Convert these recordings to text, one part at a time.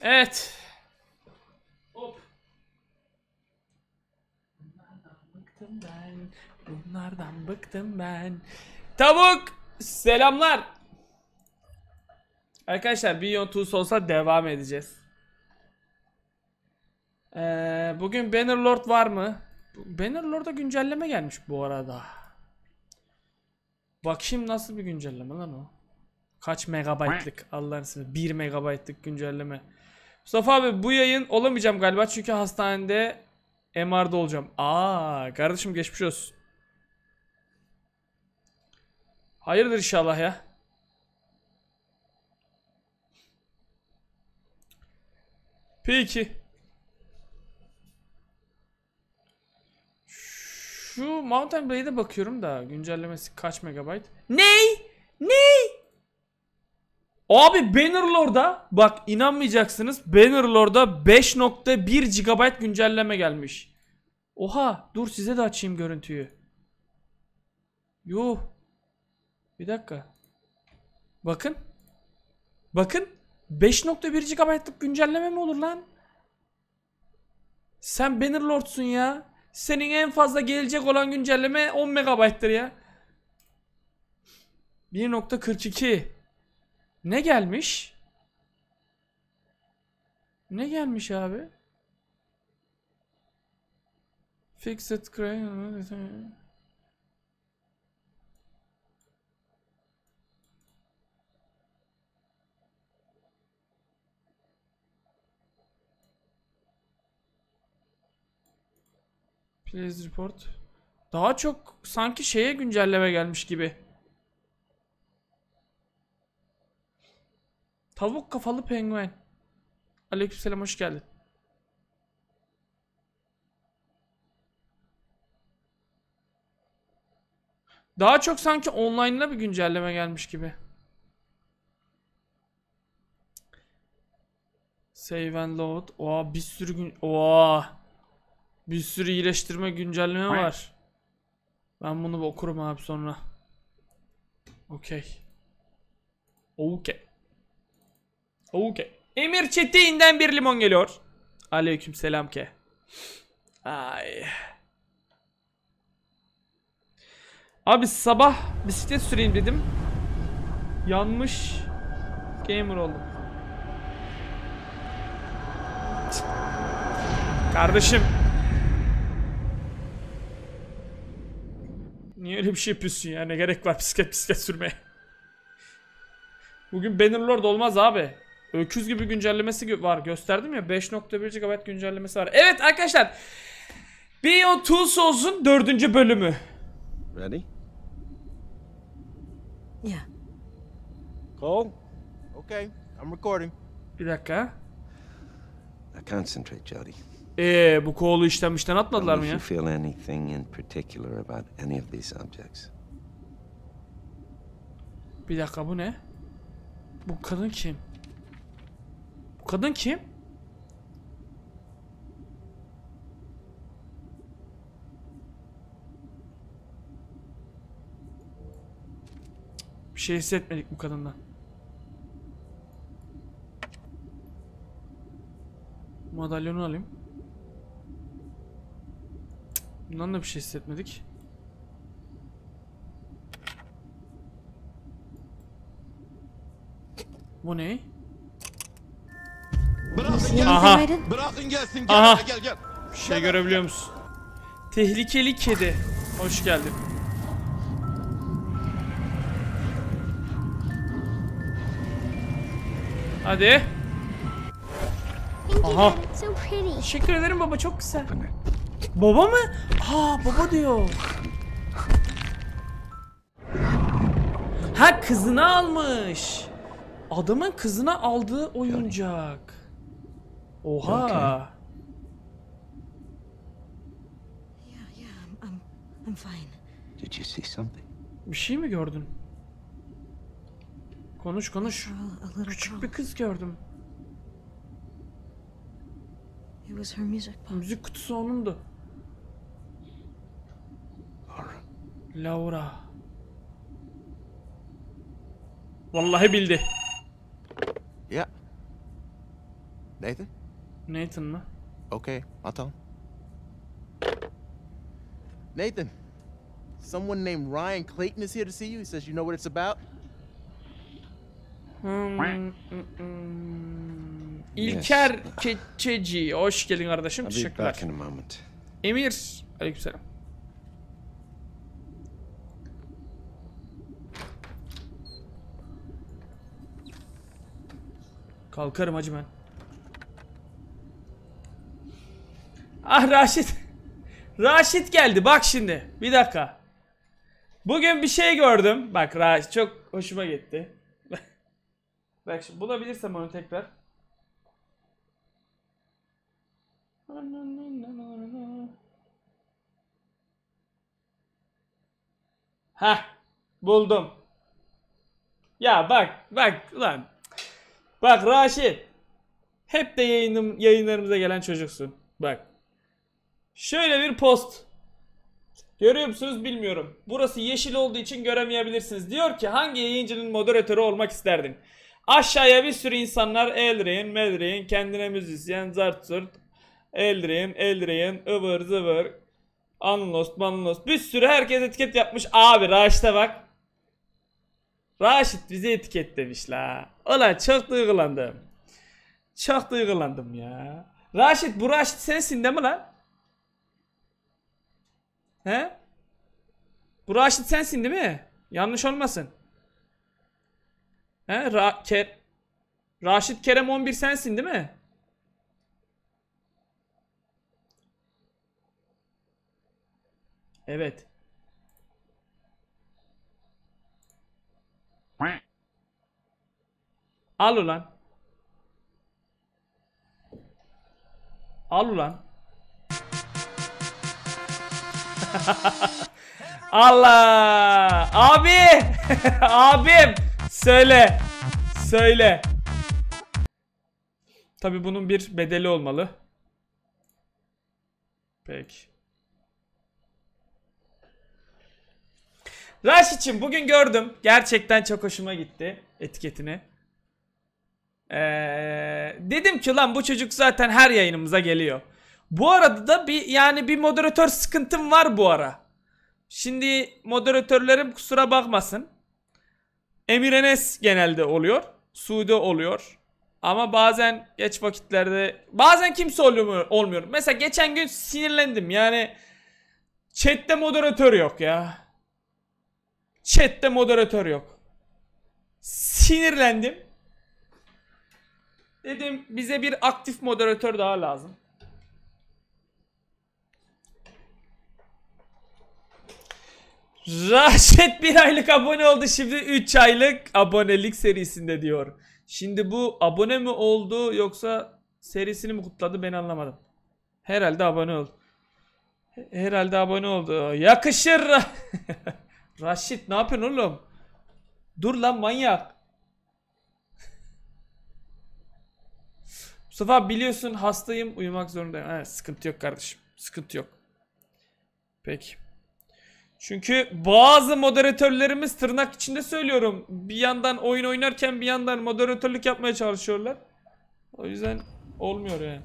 Evet. Hop. Bunlardan bıktım ben. Bunlardan bıktım ben. Tavuk. Selamlar. Arkadaşlar Beyond Two olsa devam edeceğiz. Ee, bugün Bannerlord var mı? Bannerlord'a güncelleme gelmiş bu arada. Bakayım nasıl bir güncelleme lan o. Kaç megabaytlık Allah'ın ismi 1 megabaytlık güncelleme. Mustafa abi bu yayın olamayacağım galiba çünkü hastanede MR'da olacağım. Aa kardeşim geçmiş olsun. Hayırdır inşallah ya. Peki. Şu Mountain Blade'e bakıyorum da güncellemesi kaç megabayt? Ney? Ney? Abi Bannerlord'a bak inanmayacaksınız Bannerlord'a 5.1 GB güncelleme gelmiş. Oha dur size de açayım görüntüyü. Yuh. Bir dakika. Bakın. Bakın. 5.1 GB'lık güncelleme mi olur lan? Sen Bannerlord'sun ya. Senin en fazla gelecek olan güncelleme 10 MB'tır ya. 1.42 Ne gelmiş? Ne gelmiş abi? Fixed crane Please report. Daha çok sanki şeye güncelleme gelmiş gibi. Tavuk kafalı penguen. Aleykümselam hoş geldin. Daha çok sanki online'la bir güncelleme gelmiş gibi. Save and load. Oha bir sürü gün... Oha. Bir sürü iyileştirme güncelleme var. Ben bunu okurum abi sonra. Okey. Okey. Okey. Emir Çetin'den bir limon geliyor. Aleyküm selam ke. Ay. Abi sabah bisiklet süreyim dedim. Yanmış. Gamer oldum. Kardeşim. Niye öyle bir şey yapıyorsun ya? Ne gerek var bisiklet bisiklet sürmeye? Bugün Bannerlord olmaz abi. Öküz gibi güncellemesi var. Gösterdim ya 5.1 GB güncellemesi var. Evet arkadaşlar. Beyond Two Souls'un dördüncü bölümü. Ready? Yeah. Cole? Okay, I'm recording. Bir dakika. Now concentrate, Jody. Eee bu koğulu işlenmişten Tell atmadılar mı ya? you feel anything in particular about any of these objects. Bir dakika bu ne? Bu kadın kim? Kadın kim? Bir şey hissetmedik bu kadından. Madalyonu alayım. Bundan da bir şey hissetmedik. Bu ne? See anything, Aha. Bırakın gelsin gel Aha. gel gel. Bir şey görebiliyor musun? Tehlikeli kedi. Hoş geldin. Hadi. Aha. Teşekkür ederim baba çok güzel. Baba mı? Ha baba diyor. Ha kızını almış. Adamın kızına aldığı oyuncak. Oha. Okay. Yeah, yeah, I'm, I'm, I'm fine. Did you see something? Bir şey mi gördün? Konuş konuş. Küçük bir kız gördüm. It was her music box. Müzik kutusu onundu. Laura. Laura. Vallahi bildi. Yeah. Nathan? Nathan mı? Okay, I'll tell him. Nathan, someone named Ryan Clayton is here to see you. He says you know what it's about. Hmm, hmm, hmm. İlker Keçeci. Hoş geldin kardeşim. I'll be Teşekkürler. back in a moment. Emir. Aleykümselam. Kalkarım hacı ben. Ah Raşit. Raşit geldi bak şimdi. Bir dakika. Bugün bir şey gördüm. Bak Raşit çok hoşuma gitti. bak şimdi bulabilirsem onu tekrar. Heh buldum. Ya bak bak lan. Bak Raşit. Hep de yayınım, yayınlarımıza gelen çocuksun. Bak. Şöyle bir post. Görüyor musunuz bilmiyorum. Burası yeşil olduğu için göremeyebilirsiniz. Diyor ki hangi yayıncının moderatörü olmak isterdin? Aşağıya bir sürü insanlar Eldrin, Medrin, kendine müzisyen, zart zurt, Eldrin, Eldrin, ıvır zıvır, Anlos, Manlos bir sürü herkes etiket yapmış. Abi Raşit'e bak. Raşit bizi etiketlemiş la. Ulan çok duygulandım. Çok duygulandım ya. Raşit bu Raşit sensin değil mi lan? He? Bu Raşit sensin değil mi? Yanlış olmasın. He? Ra Ke Raşit Kerem 11 sensin değil mi? Evet. Al ulan. Al ulan. Allah! Abi! Abim! Söyle. Söyle. Tabi bunun bir bedeli olmalı. Peki. Raşit'cim bugün gördüm. Gerçekten çok hoşuma gitti etiketini. Ee, dedim ki lan bu çocuk zaten her yayınımıza geliyor. Bu arada da bir yani bir moderatör sıkıntım var bu ara. Şimdi moderatörlerim kusura bakmasın. Emir Enes genelde oluyor. Suudi oluyor. Ama bazen geç vakitlerde bazen kimse olmuyor, olmuyor. Mesela geçen gün sinirlendim. Yani chatte moderatör yok ya. Chat'te moderatör yok. Sinirlendim. Dedim bize bir aktif moderatör daha lazım. Raşet bir aylık abone oldu şimdi 3 aylık abonelik serisinde diyor. Şimdi bu abone mi oldu yoksa serisini mi kutladı ben anlamadım. Herhalde abone oldu. Herhalde abone oldu. Yakışır. Raşit ne yapıyorsun oğlum? Dur lan manyak. Mustafa biliyorsun hastayım uyumak zorundayım. Ha, sıkıntı yok kardeşim. Sıkıntı yok. Peki. Çünkü bazı moderatörlerimiz tırnak içinde söylüyorum. Bir yandan oyun oynarken bir yandan moderatörlük yapmaya çalışıyorlar. O yüzden olmuyor yani.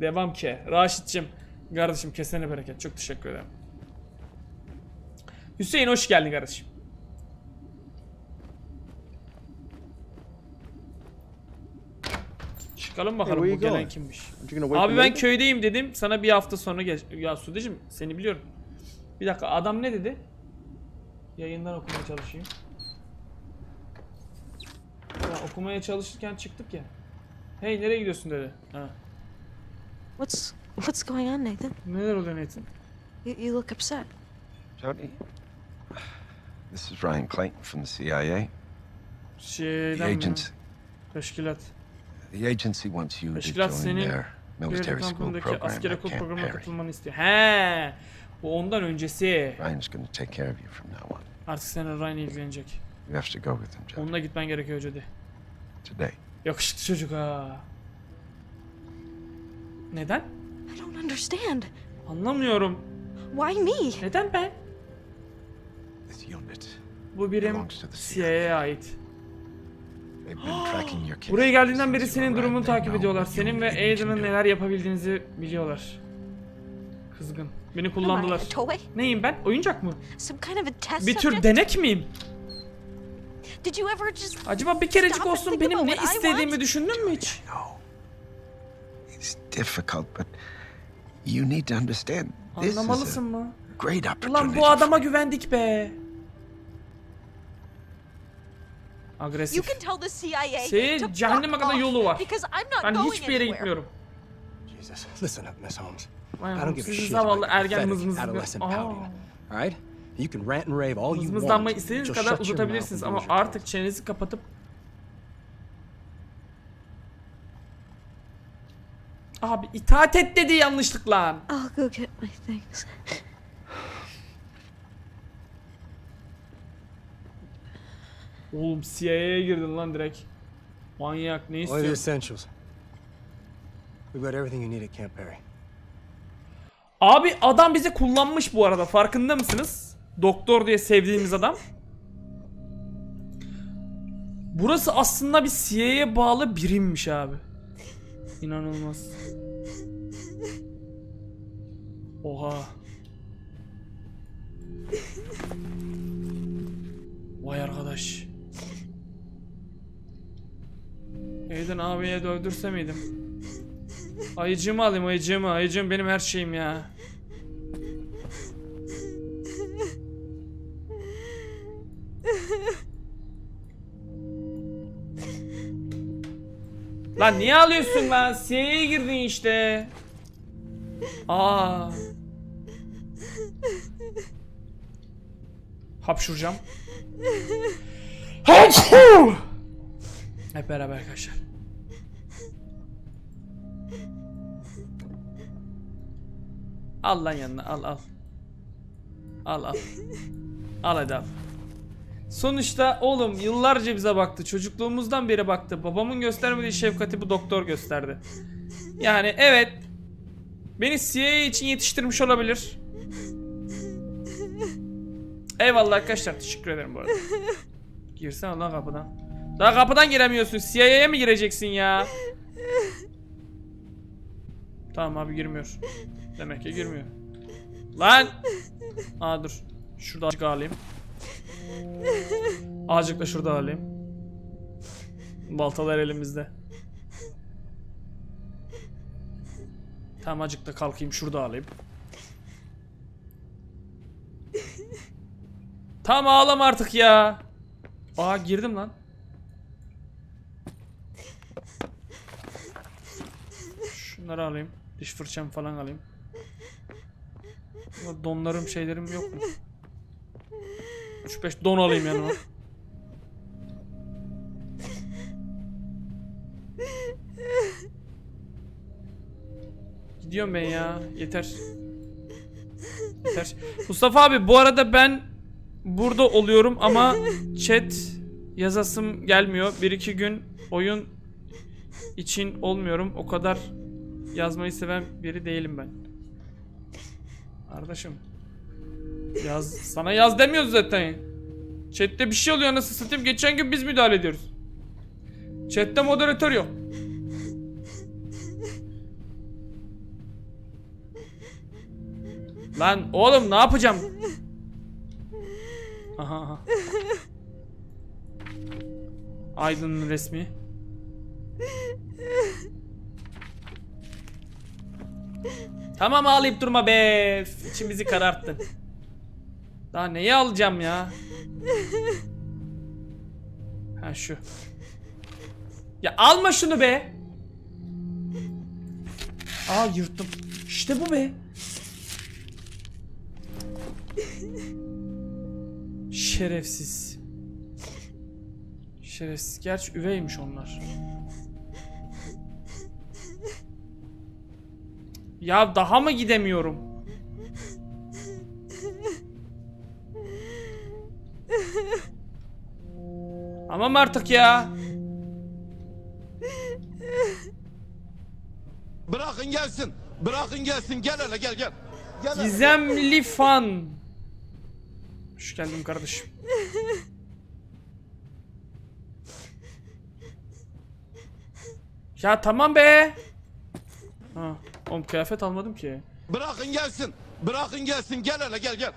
Devam ki. Raşit'cim. Kardeşim kesene bereket. Çok teşekkür ederim. Hüseyin hoş geldin kardeşim. Çıkalım bakalım Hey, bu gelen going? kimmiş. Abi ben köydeyim dedim. Sana bir hafta sonra gel. Ya Sudeciğim seni biliyorum. Bir dakika adam ne dedi? Yayından okumaya çalışayım. Ya okumaya çalışırken çıktık ya. Hey nereye gidiyorsun dedi. Ha. What's what's going on, Nathan? Neler oluyor Nathan? You, you look upset. Jody, this is Ryan Clayton from the CIA. The Şeyden mi? agency, Teşkilat. The agency wants you to Teşkilat join senin their military Devlet school kampındaki program asker at okul Camp programına Perry. katılmanı istiyor. He. Bu ondan öncesi. Ryan's going to take care of you from now on. Artık seninle Ryan ilgilenecek. You have to go with him, Jody, Onunla gitmen gerekiyor Jody. today. Yakışıklı çocuk ha. Neden? I don't understand. Anlamıyorum. Why me? Neden ben? This unit Bu birim belongs to the CIA. CIA'ya ait. Buraya geldiğinden beri senin durumunu takip ediyorlar. Senin ve Aiden'ın neler yapabildiğinizi biliyorlar. Kızgın. Beni kullandılar. Neyim ben? Oyuncak mı? Some kind of a test Bir tür denek miyim? Did you ever just Acaba bir kerecik olsun benim ne istediğimi düşündün mü hiç? No. It's difficult, but you need to understand. This is Anlamalısın mı? great opportunity. Ulan bu adama güvendik be. You Agresif. can tell the CIA Senin to cehenneme kadar yolu var. Because I'm not Ben going hiçbir yere anywhere. gitmiyorum. Jesus, listen up, Miss Holmes. I don't give a shit about your ergen pathetic adolescent pouting. All right? You can rant and rave all you want. İstediğiniz kadar uzatabilirsiniz ama artık çenenizi kapatıp Abi itaat et dedi yanlışlıkla. I'll go get my things. Oğlum CIA'ya girdin lan direkt. Manyak ne Only the istiyorsun? essentials. We've got everything you need at Camp Perry. Abi adam bizi kullanmış bu arada farkında mısınız? Doktor diye sevdiğimiz adam. Burası aslında bir CIA'ya bağlı birimmiş abi. İnanılmaz. Oha. Vay arkadaş. Aiden abiye dövdürse miydim? Ayıcığımı alayım ayıcığımı. Ayıcığım benim her şeyim ya. Lan niye alıyorsun lan? CIA'ya girdin işte. Aa. Hapşuracağım. Hapşur! Hep beraber arkadaşlar. Al lan yanına al al. Al al. Al hadi al. Sonuçta oğlum yıllarca bize baktı. Çocukluğumuzdan beri baktı. Babamın göstermediği şefkati bu doktor gösterdi. Yani evet. Beni CIA için yetiştirmiş olabilir. Eyvallah arkadaşlar teşekkür ederim bu arada. Girsene lan kapıdan. Daha kapıdan giremiyorsun. CIA'ya mı gireceksin ya? Tamam abi girmiyor. Demek ki girmiyor. Lan! Aa dur. Şurada azıcık alayım. Azıcık da şurada alayım. Baltalar elimizde. Tamam azıcık da kalkayım şurada alayım. Tamam ağlama artık ya. Aa girdim lan. Şunları alayım. Diş fırçam falan alayım. Ama Donlarım şeylerim yok mu? 3-5 don alayım yanıma. Gidiyorum ben ya. Yeter. Yeter. Mustafa abi bu arada ben burada oluyorum ama chat yazasım gelmiyor. 1-2 gün oyun için olmuyorum. O kadar yazmayı seven biri değilim ben. Kardeşim. Yaz sana yaz demiyoruz zaten. Chat'te bir şey oluyor nasıl satayım. Geçen gün biz müdahale ediyoruz. Chat'te moderatör yok. Lan oğlum ne yapacağım? Aha. Aydın'ın resmi. Tamam ağlayıp durma be. İçimizi kararttın. Daha neyi alacağım ya? Ha şu. Ya alma şunu be. Aa yırttım. İşte bu be. Şerefsiz. Şerefsiz. Gerçi üveymiş onlar. Ya daha mı gidemiyorum? Tamam artık ya. Bırakın gelsin. Bırakın gelsin. Gel hele gel gel. Gel hele. Gizemli fan. Hoş geldin kardeşim. Ya tamam be. Ha, oğlum kıyafet almadım ki. Bırakın gelsin. Bırakın gelsin. Gel hele gel gel.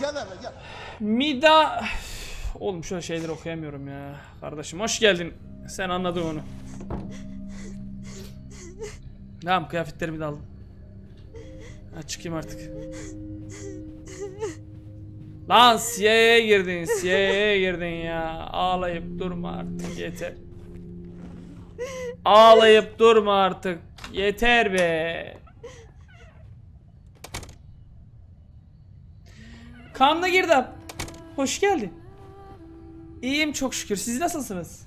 Gel hele gel. Mida... Oğlum şöyle şeyleri okuyamıyorum ya. Kardeşim hoş geldin. Sen anladın onu. Tamam kıyafetlerimi de aldım. Ha, çıkayım artık. Lan CIA'ya girdin, CIA'ya girdin ya. Ağlayıp durma artık yeter. Ağlayıp durma artık. Yeter be. Kanla girdap. Hoş geldin. İyiyim çok şükür. Siz nasılsınız?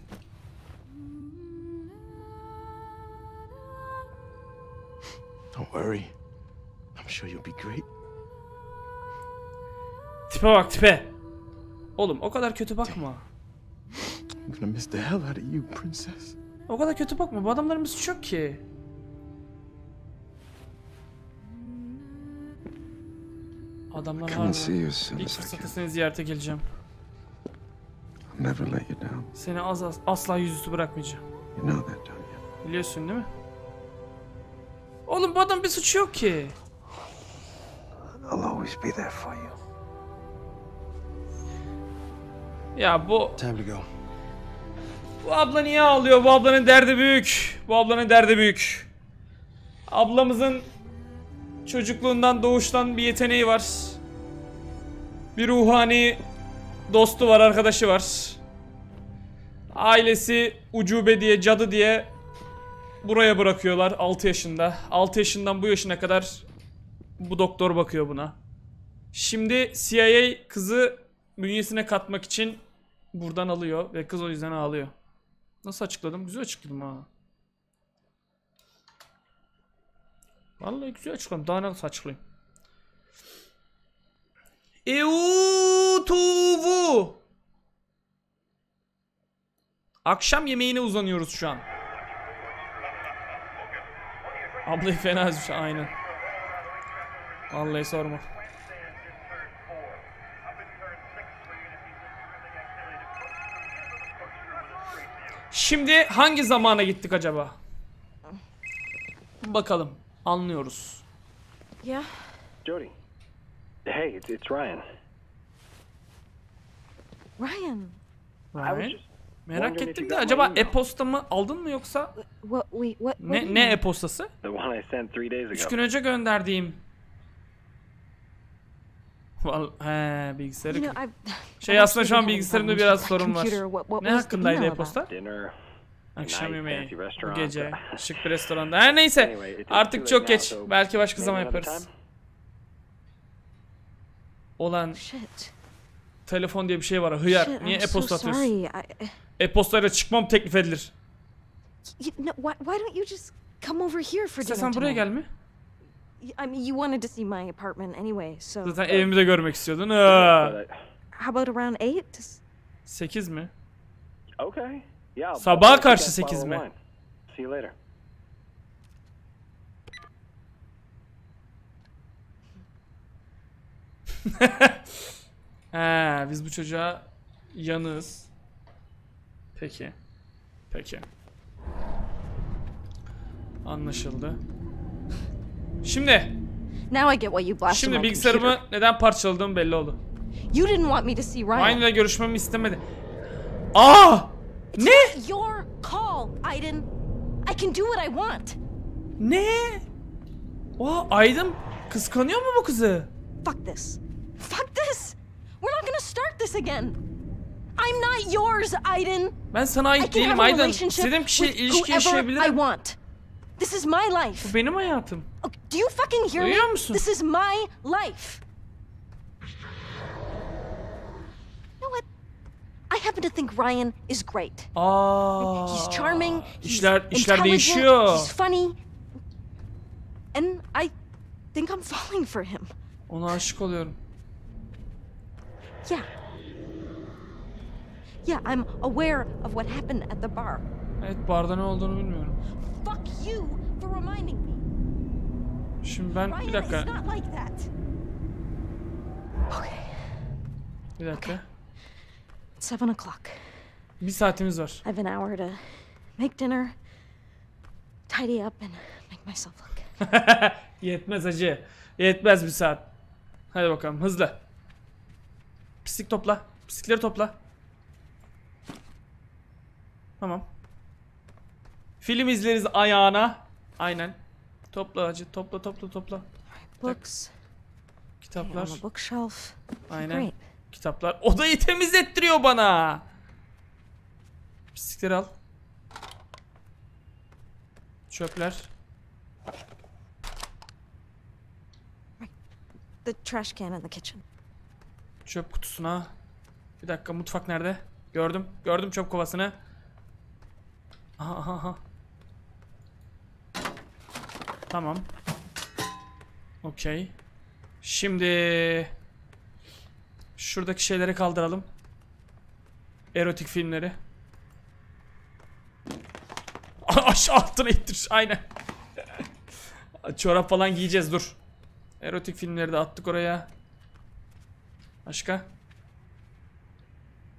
Don't worry. I'm sure you'll be great. Tipe bak tipe. Oğlum o kadar kötü bakma. I'm gonna miss the hell out of you, princess. O kadar kötü bakma. Bu suçu yok ki. Adamlar as soon İlk fırsatta seni ziyarete geleceğim. I'll never let you down. Seni az, az asla yüzüstü bırakmayacağım. You know that, don't you? Biliyorsun değil mi? Oğlum bu adam bir suçu yok ki. I'll always be there for you. Ya bu Time to go. Bu abla niye ağlıyor? Bu ablanın derdi büyük. Bu ablanın derdi büyük. Ablamızın çocukluğundan doğuştan bir yeteneği var. Bir ruhani dostu var, arkadaşı var. Ailesi ucube diye, cadı diye buraya bırakıyorlar 6 yaşında. 6 yaşından bu yaşına kadar bu doktor bakıyor buna. Şimdi CIA kızı bünyesine katmak için buradan alıyor ve kız o yüzden ağlıyor. Nasıl açıkladım? Güzel açıkladım ha. Vallahi güzel açıkladım. Daha nasıl açıklayayım? Eutuvu. Akşam yemeğine uzanıyoruz şu an. Ablayı fena ezmiş aynen. Vallahi sorma. Şimdi hangi zamana gittik acaba? Bakalım. Anlıyoruz. Yeah? Jody. Hey, it's, it's Ryan. Ryan, Ryan. Merak ettim de acaba e-posta mı aldın mı yoksa what, wait, what? what do ne ne e-postası? the one I sent three days 3 ago. gün önce gönderdiğim. Val he bilgisayarı. You know, I've, Şey aslında şu an bilgisayarımda biraz sorun var. Ne hakkındaydı e-posta? Akşam yemeği. Bu gece. Şık bir restoranda. Her neyse. Artık çok geç. Belki başka zaman yaparız. Olan telefon diye bir şey var. Hıyar. Niye e-posta atıyorsun? E-postayla çıkmam teklif edilir. İstersen buraya tonight? I mean, you wanted to see my apartment anyway, so Zaten evimi de görmek istiyordun. Ha. How about around eight? 8 mi? okay. Yeah. Sabaha karşı that sekiz bottle of mi? wine. See you later. He, biz bu çocuğa yanığız. Peki. Peki. Anlaşıldı. Şimdi, Now I get why you blasted şimdi bilgisayarımı neden parçaladığım belli oldu. You didn't want me to see Ryan. Ryan ile görüşmemi istemedi. Aa! Ne? Your call, Aiden. I can do what I want. Ne? Oha, Aydın kıskanıyor mu bu kızı? Fuck this. Fuck this. We're not gonna start this again. I'm not yours, Aiden. Ben sana ait değilim have a Aydın. relationship İstediğim kişiyle ilişki whoever I yaşayabilirim. want. This is my life. Bu benim hayatım. Okay, Do you fucking hear Duyuyor me? This is my life. You know what? I happen to think Ryan is great. Aa. He's charming. He's İşler işler değişiyor. He's funny. And I think I'm falling for him. Ona aşık oluyorum. Yeah. Yeah, I'm aware of what happened at the bar. Evet barda ne olduğunu bilmiyorum. Fuck you for reminding me. Şimdi ben bir dakika. Bir dakika. seven o'clock. Bir saatimiz var. I have an hour to make dinner, tidy up and make myself look. Yetmez acı. Yetmez bir saat. Hadi bakalım hızlı. Pislik topla. Pislikleri topla. Tamam. Film izleriz ayağına. Aynen. Topla acı. Topla topla topla. Books Kitaplar. bookshelf. Aynen. Great. Kitaplar. Odayı temizlettiriyor bana. Pislikleri al. Çöpler. The trash can in the kitchen. Çöp kutusuna. Bir dakika mutfak nerede? Gördüm. Gördüm çöp kovasını. Aha aha aha. Tamam. Okey. Şimdi şuradaki şeyleri kaldıralım. Erotik filmleri. Aşağı altına ittir. Aynen. Çorap falan giyeceğiz dur. Erotik filmleri de attık oraya. Başka?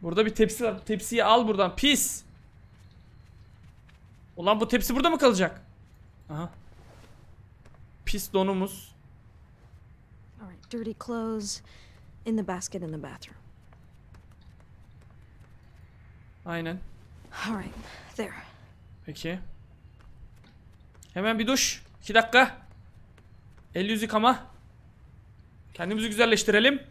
Burada bir tepsi var. Tepsiyi al buradan. Pis. Ulan bu tepsi burada mı kalacak? Aha. Pis donumuz. All right, dirty clothes in the basket in the bathroom. Aynen. All right, there. Peki. Hemen bir duş. 2 dakika. El yüz yıkama. Kendimizi güzelleştirelim.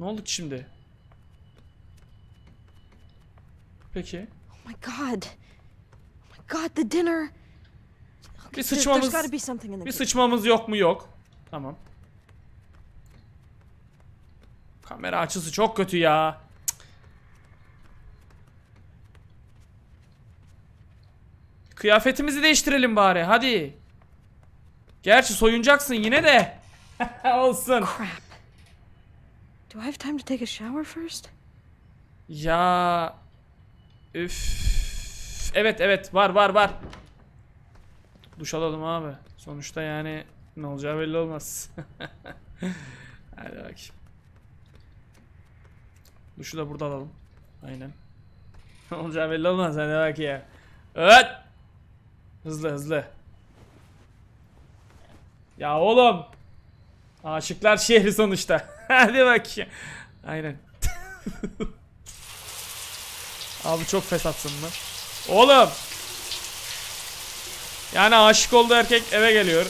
Ne oldu ki şimdi? Peki. Oh my god. Oh my god, the dinner. Bir sıçmamız bir sıçmamız yok mu? Yok. Tamam. Kamera açısı çok kötü ya. Kıyafetimizi değiştirelim bari. Hadi. Gerçi soyunacaksın yine de. Olsun. Crap. Do I have time to take a shower first? Ya. Üf. Evet evet var var var. Duş alalım abi. Sonuçta yani ne olacağı belli olmaz. Hadi bakayım. Duşu da burada alalım. Aynen. Ne olacağı belli olmaz. Hadi bak ya. Evet. Hızlı hızlı. Ya oğlum. Aşıklar şehri sonuçta. Hadi bakayım. Aynen. Abi çok fesatsın mı? Oğlum. Yani aşık olduğu erkek eve geliyor.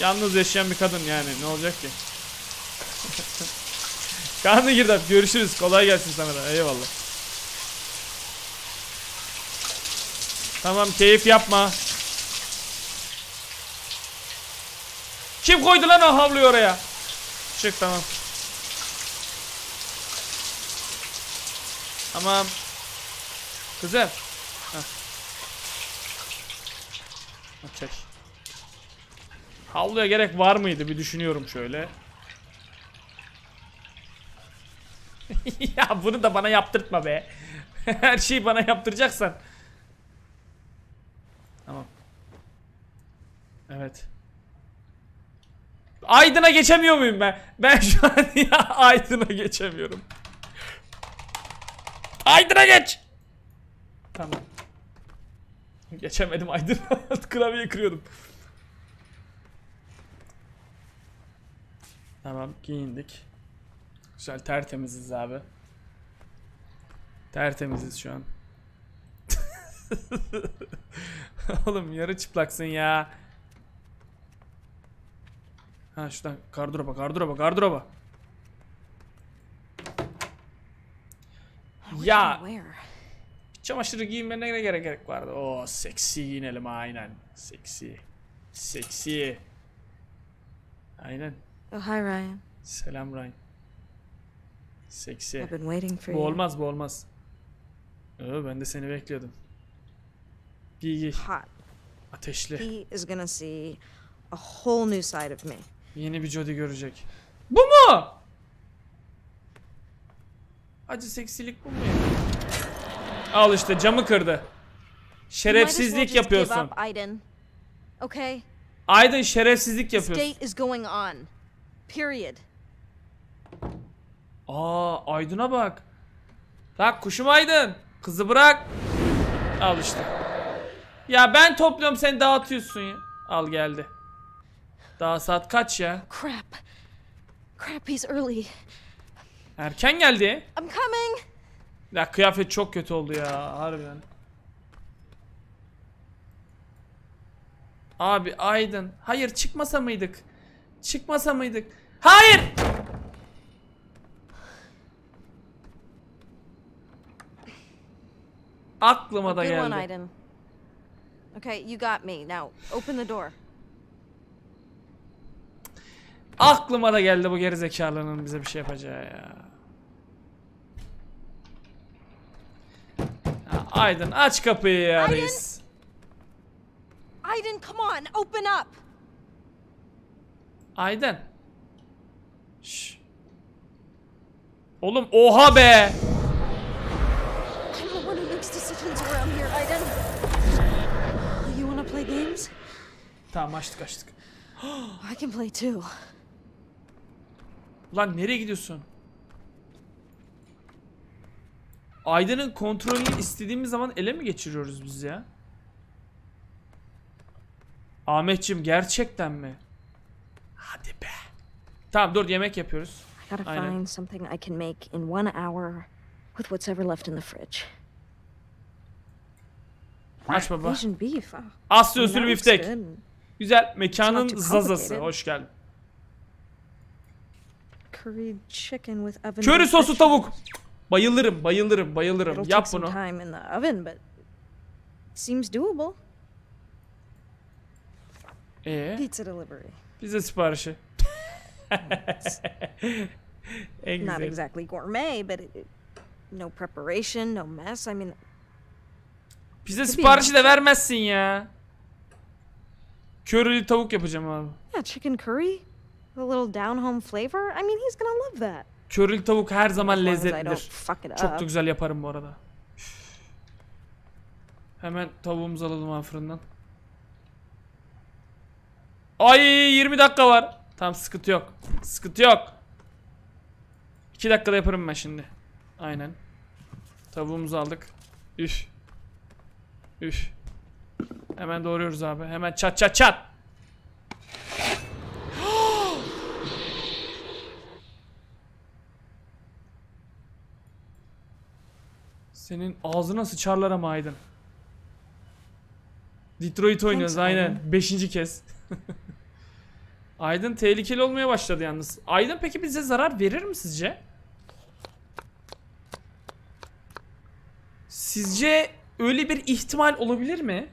Yalnız yaşayan bir kadın yani ne olacak ki? Kanlı Girdap görüşürüz. Kolay gelsin sana da. Eyvallah. Tamam keyif yapma. Kim koydu lan o havluyu oraya? Çık tamam. Tamam. Kızım. Heh. Okey. Havluya gerek var mıydı bir düşünüyorum şöyle. ya bunu da bana yaptırtma be. Her şeyi bana yaptıracaksan. Tamam. Evet. Aydın'a geçemiyor muyum ben? Ben şu an ya Aydın'a geçemiyorum. Aydın'a geç. Tamam. Geçemedim Aydın. Klavyeyi kırıyordum. Tamam giyindik. Güzel tertemiziz abi. Tertemiziz şu an. Oğlum yarı çıplaksın ya. Ha şuradan gardıroba gardıroba gardıroba. Ya? Çamaşırı giyinmene ne gerek gerek vardı? Oo seksi giyinelim aynen. Seksi. Seksi. Aynen. Oh, hi, Ryan. Selam Ryan. Seksi. I've been waiting for Bu olmaz bu olmaz. Oo, ben de seni bekliyordum. Giy giy. Hot. Ateşli. He is gonna see a whole new side of me. Yeni bir Jody görecek. Bu mu? Acı seksilik bu mu? Al işte camı kırdı. Şerefsizlik yapıyorsun. Okay? Aydın şerefsizlik yapıyorsun. Period. Aa Aydın'a bak. Bak kuşum Aydın. Kızı bırak. Al işte. Ya ben topluyorum sen dağıtıyorsun ya. Al geldi. Daha saat kaç ya? Crap. Crap, he's early. Erken geldi. I'm coming. Ya kıyafet çok kötü oldu ya harbiden. Abi Aydın. Hayır çıkmasa mıydık? Çıkmasa mıydık? Hayır! Aklıma da geldi. Okay, you got me. Now, open the door. Aklıma da geldi bu gerizekalının bize bir şey yapacağı ya. Aydın aç kapıyı ya Aydın! reis. Aiden, come on, open up. Aydın. Şş. Oğlum oha be. Tamam açtık açtık. I can play too. Ulan nereye gidiyorsun? Aydın'ın kontrolünü istediğimiz zaman ele mi geçiriyoruz biz ya? Ahmetçim gerçekten mi? Hadi be. Tamam dur yemek yapıyoruz. I gotta Aynen. find something I can make in one hour with what's ever left in the fridge. Aç baba. Asya mean, usulü biftek. Güzel. Mekanın zazası. Hoş geldin. Köri sosu tavuk. Bayılırım, bayılırım, bayılırım. It'll Yap bunu. time in the oven, but seems doable. Ee, Pizza delivery. bize siparişi. en Not güzel. exactly gourmet, but it, no preparation, no mess. I mean, Tabii siparişi de vermezsin ya. Körili tavuk yapacağım abi. yeah, chicken curry, a little down home flavor. I mean, he's gonna love that. Körili tavuk her zaman lezzetlidir. Çok da güzel yaparım bu arada. Üf. Hemen tavuğumuzu alalım abi fırından. Ay 20 dakika var. Tamam sıkıntı yok. Sıkıntı yok. 2 dakikada yaparım ben şimdi. Aynen. Tavuğumuzu aldık. Üf. Üf. Hemen doğruyoruz abi. Hemen çat çat çat. Senin ağzına sıçarlar ama Aydın. Detroit oynuyoruz aynen. Beşinci kez. Aydın tehlikeli olmaya başladı yalnız. Aydın peki bize zarar verir mi sizce? Sizce öyle bir ihtimal olabilir mi?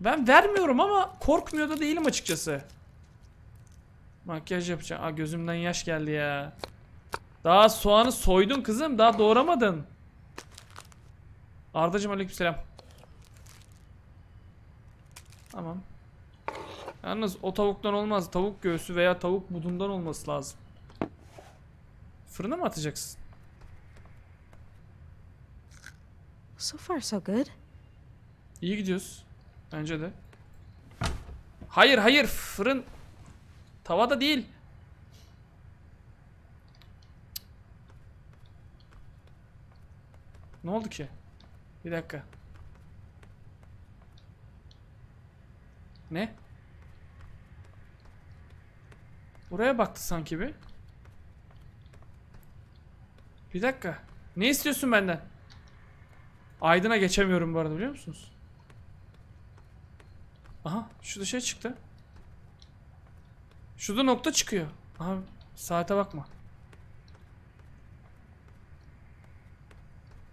Ben vermiyorum ama korkmuyor da değilim açıkçası. Makyaj yapacağım. Aa gözümden yaş geldi ya. Daha soğanı soydun kızım. Daha doğramadın. Ardacım aleykümselam. Tamam. Yalnız o tavuktan olmaz. Tavuk göğsü veya tavuk budundan olması lazım. Fırına mı atacaksın? So far, so good. İyi gidiyoruz. Bence de. Hayır hayır fırın. Tavada değil. Ne oldu ki? Bir dakika. Ne? Buraya baktı sanki bir. Bir dakika. Ne istiyorsun benden? Aydın'a geçemiyorum bu arada biliyor musunuz? Aha şurada şey çıktı. Şurada nokta çıkıyor. Aha saate bakma.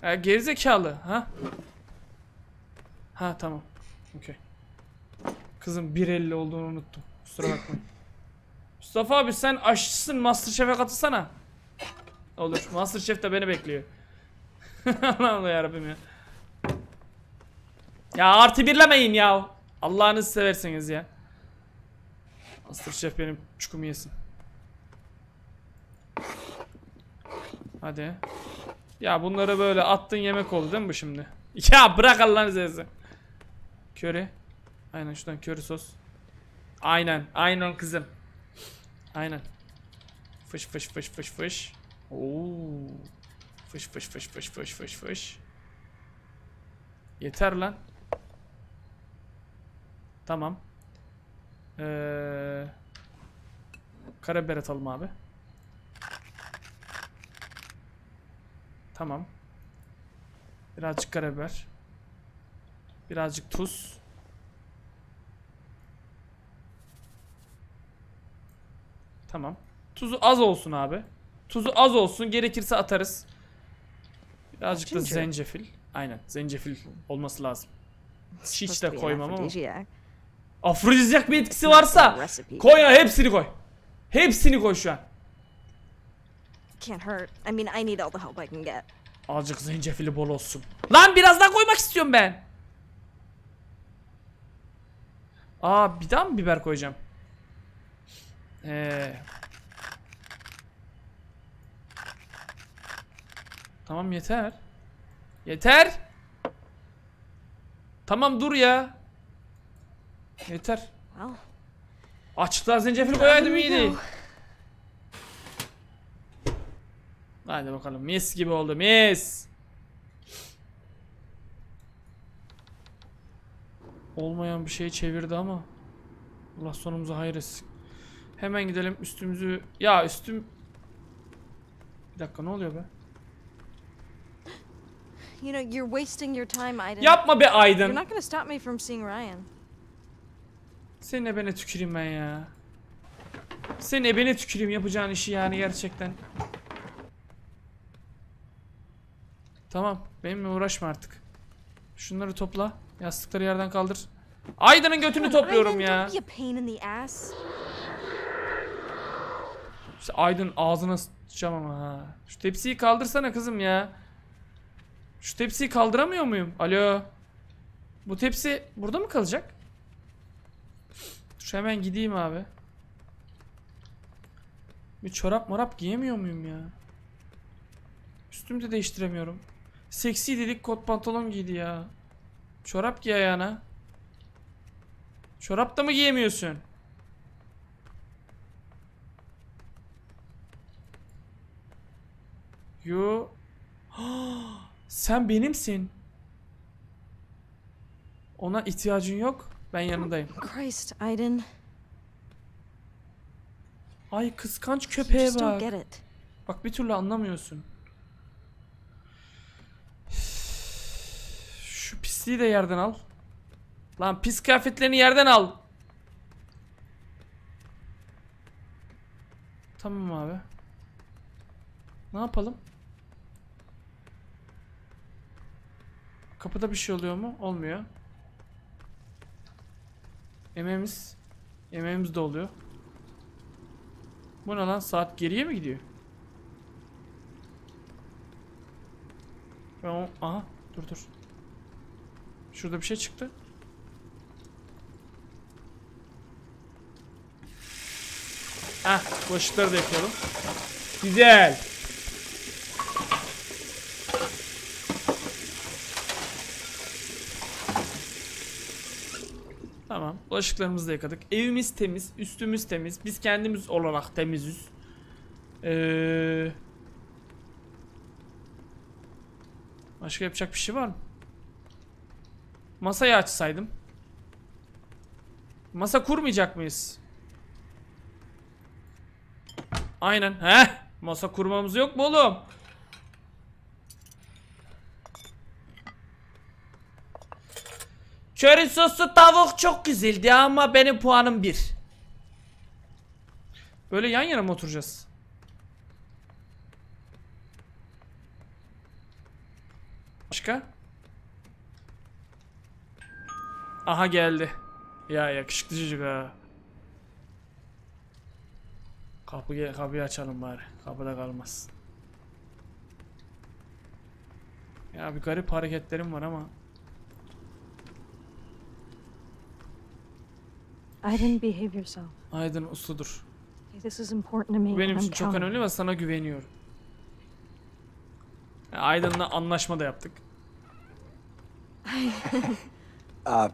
Gerizekalı ha? Ha tamam. Okey. Kızım 1.50 olduğunu unuttum. Kusura bakmayın. Mustafa abi sen aşçısın Masterchef'e katılsana. Olur. Masterchef de beni bekliyor. Allah'ım yarabbim ya. Ya artı birlemeyin ya. Allah'ınızı severseniz ya. Masterchef benim çukumu yesin. Hadi. Ya bunları böyle attın yemek oldu değil mi bu şimdi? Ya bırak Allah'ını seversen. Köri. Aynen şuradan köri sos. Aynen. Aynen kızım. Aynen. Fış fış fış fış fış. Oo. Fış fış fış fış fış fış fış. Yeter lan. Tamam. Ee, karabiber atalım abi. Tamam. Birazcık karabiber. Birazcık tuz. Tamam. Tuzu az olsun abi. Tuzu az olsun. Gerekirse atarız. Birazcık da zencefil. Aynen. Zencefil olması lazım. Hiç de koymam ama. Afrodizyak bir etkisi varsa koy ya hepsini koy. Hepsini koy şu an. Can't hurt. I mean, I need all the help I can get. Azıcık zencefili bol olsun. Lan biraz daha koymak istiyorum ben. Aa bir daha mı biber koyacağım? Ee. Tamam yeter. Yeter. Tamam dur ya. Yeter. Well, Açıklar zencefil koyaydım iyiydi. go. Hadi bakalım mis gibi oldu mis. Olmayan bir şey çevirdi ama Allah sonumuzu hayretsin. Hemen gidelim üstümüzü ya üstüm Bir dakika ne oluyor be? you know, you're wasting your time, Aiden. Yapma be You're Aydın. not gonna stop me from seeing Ryan. Senin ebene tüküreyim ben ya. Senin ebene tüküreyim yapacağın işi yani gerçekten. Tamam. Benimle uğraşma artık. Şunları topla. Yastıkları yerden kaldır. Aydın'ın götünü topluyorum ya. İşte Aydın ağzına sıçacağım ama ha. Şu tepsiyi kaldırsana kızım ya. Şu tepsiyi kaldıramıyor muyum? Alo. Bu tepsi burada mı kalacak? Dur hemen gideyim abi. Bir çorap morap giyemiyor muyum ya? Üstümü de değiştiremiyorum. Seksi dedik kot pantolon giydi ya. Çorap giy ayağına. Çorap da mı giyemiyorsun? Yo. Sen benimsin. Ona ihtiyacın yok. Ben yanındayım. Christ, Aiden. Ay kıskanç köpeğe bak. Bak bir türlü anlamıyorsun. Şu pisliği de yerden al. Lan pis kıyafetlerini yerden al. Tamam abi. Ne yapalım? Kapıda bir şey oluyor mu? Olmuyor. Yemeğimiz. Yemeğimiz de oluyor. Bu ne lan? Saat geriye mi gidiyor? Ben o... Aha. Dur dur. Şurada bir şey çıktı. Ah, bu ışıkları da yapalım. Güzel. Tamam. Bulaşıklarımızı da yıkadık. Evimiz temiz, üstümüz temiz. Biz kendimiz olarak temiziz. Ee... Başka yapacak bir şey var mı? Masayı açsaydım. Masa kurmayacak mıyız? Aynen. Heh. Masa kurmamız yok mu oğlum? Köri soslu tavuk çok güzeldi ama benim puanım 1. Böyle yan yana mı oturacağız? Başka? Aha geldi. Ya yakışıklı çocuk ha. Kapı kapıyı açalım bari. Kapıda kalmaz. Ya bir garip hareketlerim var ama. Aiden, behave yourself. Aydın usludur. This is important to me. Bu benim için çok önemli ve sana güveniyorum. Ya Aydın'la anlaşma da yaptık. Uh,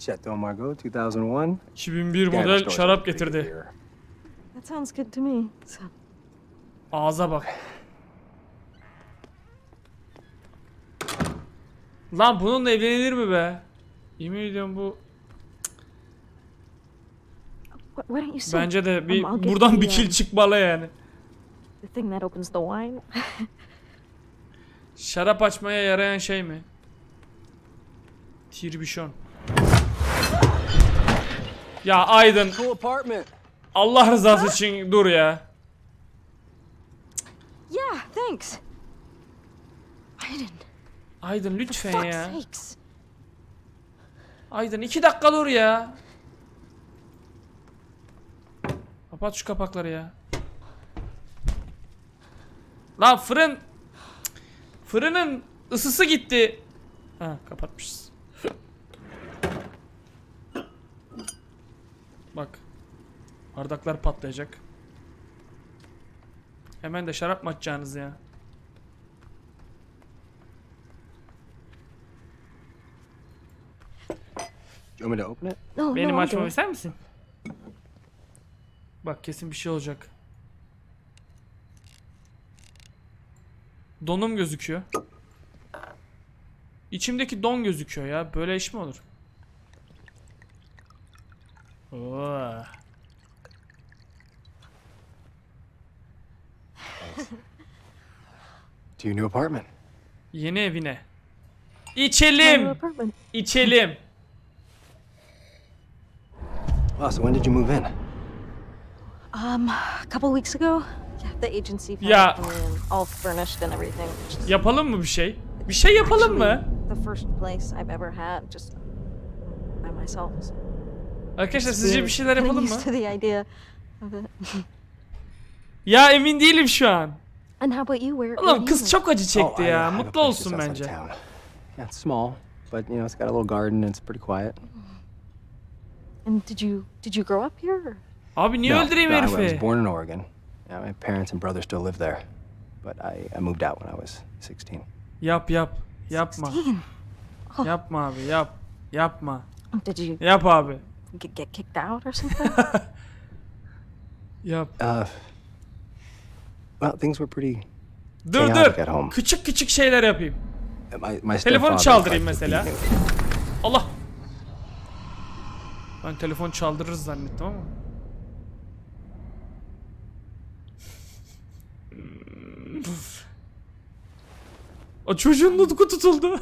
Chateau Margaux, 2001. 2001 Diner model şarap getirdi. That sounds good to me. So, Ağza bak. Lan bununla evlenilir mi be? Yemin ediyorum bu bence de bir Um, buradan bir kil um, çıkmalı yani. The thing that opens the wine. Şarap açmaya yarayan şey mi? Tirbişon. Ya Aydın Cool apartment. Allah rızası için dur ya. yeah, thanks. Aiden, Aydın lütfen ya. Aydın iki dakika dur ya. Kapat şu kapakları ya. Lan fırın. Fırının ısısı gitti. Ha kapatmışız. Bak. Bardaklar patlayacak. Hemen de şarap mı açacaksınız ya? You want me to open it? No, Benim no, I'll do açmamı it. ister misin? Bak kesin bir şey olacak. Donum gözüküyor. İçimdeki don gözüküyor ya. Böyle iş mi olur? Oo. To your new apartment. Yeni evine. İçelim. İçelim. Wow, so when did you move in? Um, a couple weeks ago. Yeah, the agency found Yeah. me all furnished and everything. Just Yapalım mı bir şey? Bir şey yapalım mı? the first place I've ever had just by myself. Arkadaşlar sizce bir şeyler Getting yapalım mı? used to the idea of it. Ya emin değilim şu an. Oğlum kız çok acı çekti Oh, ya. Mutlu olsun bence. İt's small, but you know it's got a little garden and it's pretty quiet. And did you did you grow up here? Abi niye No, öldüreyim no, I was herifi? born in Oregon. Yeah, my parents and brother still live there, but I, I moved out when I was 16. Yap yap. Yapma. 16. Yapma abi yap. Yapma. Did you Yap abi. Get, get kicked out or something? Yap. Uh, well, things were pretty. Dur Chaotic dur. at home. Küçük küçük şeyler yapayım. My, my Telefonu stepfather çaldırayım mesela. Allah. Ben telefon çaldırırız zannettim ama. O çocuğun nutku tutuldu.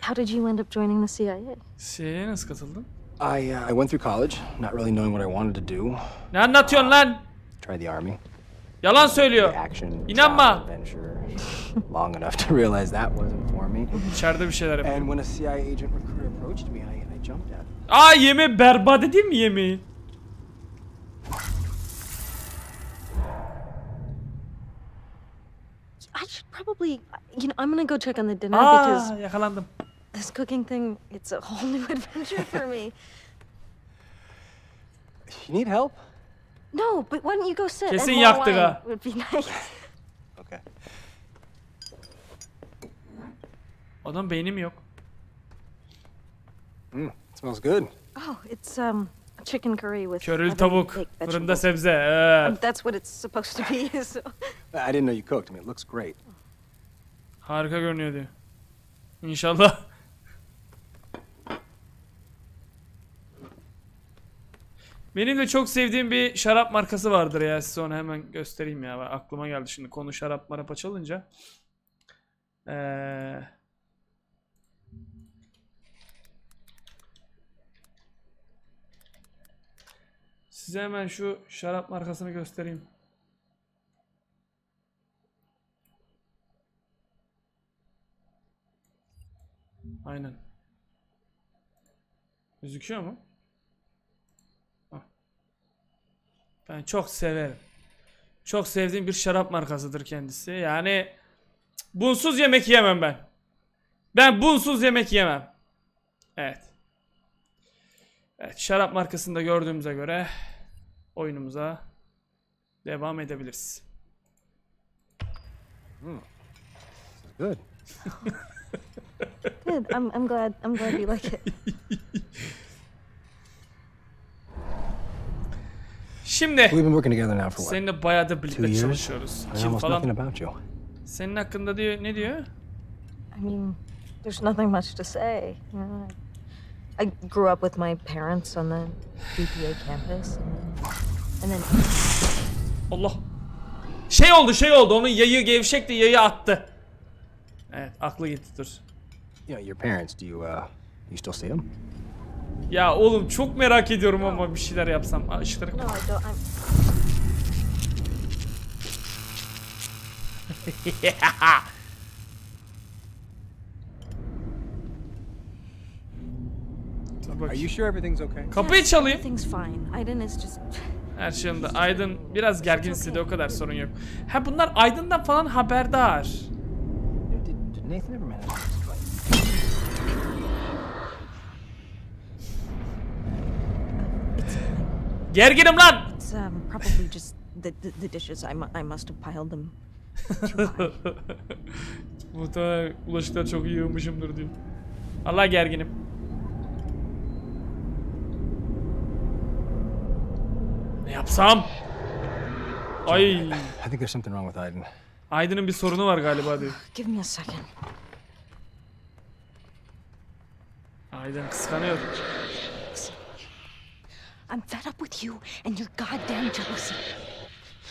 How did you end up joining the CIA? Şeye nasıl katıldın? I uh, I went through college, not really knowing what I wanted to do. Ne anlatıyorsun lan? Tried the army, Yalan söylüyor. action, İnanma. long enough to realize that wasn't for me. İçeride bir şeyler yapıyor. And when a CIA agent recruiter approached me, I, I jumped at it. Aa yeme berbat edeyim mi yemeği? I should probably, you know, I'm gonna go check on the dinner Aa because yakalandım. This cooking thing, it's a whole new adventure for me. You need help? No, but why don't you go sit? Kesin and wine ha. Would be nice. Okay. Adam beynim yok. Mm, it smells good. Oh, it's um chicken curry with Körül tavuk. Fırında sebze. Evet. Um, That's what it's supposed to be. So. I didn't know you cooked. I mean, it looks great. Harika görünüyor diyor. İnşallah. Benim de çok sevdiğim bir şarap markası vardır ya. Size onu hemen göstereyim ya. Aklıma geldi şimdi konu şarap marap açılınca. Ee... Size hemen şu şarap markasını göstereyim. Aynen. Gözüküyor mu? Hah. Ben çok severim. Çok sevdiğim bir şarap markasıdır kendisi. Yani bunsuz yemek yemem ben. Ben bunsuz yemek yemem. Evet. Evet, şarap markasını da gördüğümüze göre oyunumuza devam edebiliriz. Good. Good. I'm, I'm glad. I'm glad you like it. Şimdi We've been working together now for what? seninle bayağı da birlikte Two years? çalışıyoruz. Almost falan. nothing about you. Senin hakkında diyor ne diyor? I mean, there's nothing much to say. You know, I, grew up with my parents on the BPA campus, and then, and then Allah. Şey oldu şey oldu onun yayı gevşekti yayı attı. Evet aklı gitti dur. Know, your parents, do you, uh, you still see them? Ya oğlum çok merak ediyorum ama bir şeyler yapsam. Aa, ışıkları Dur Are you sure everything's okay? Kapıyı çalayım. everything's fine. Aiden is just. Her şey yolunda. Aydın biraz gergin hissediyor o kadar sorun yok. Ha bunlar Aydın'dan falan haberdar. Nathan ever manage to Gerginim lan. It's um, probably just the, the, the dishes. I, I must have piled them too high. Muhtemelen bulaşıklar çok iyi yığmışımdır diyor. Allah gerginim. Ne yapsam? Ay. I think there's something wrong with Aiden. Aydın'ın bir sorunu var galiba diyor. Give me a second. Aydın kıskanıyor. I'm fed up with you and your goddamn jealousy.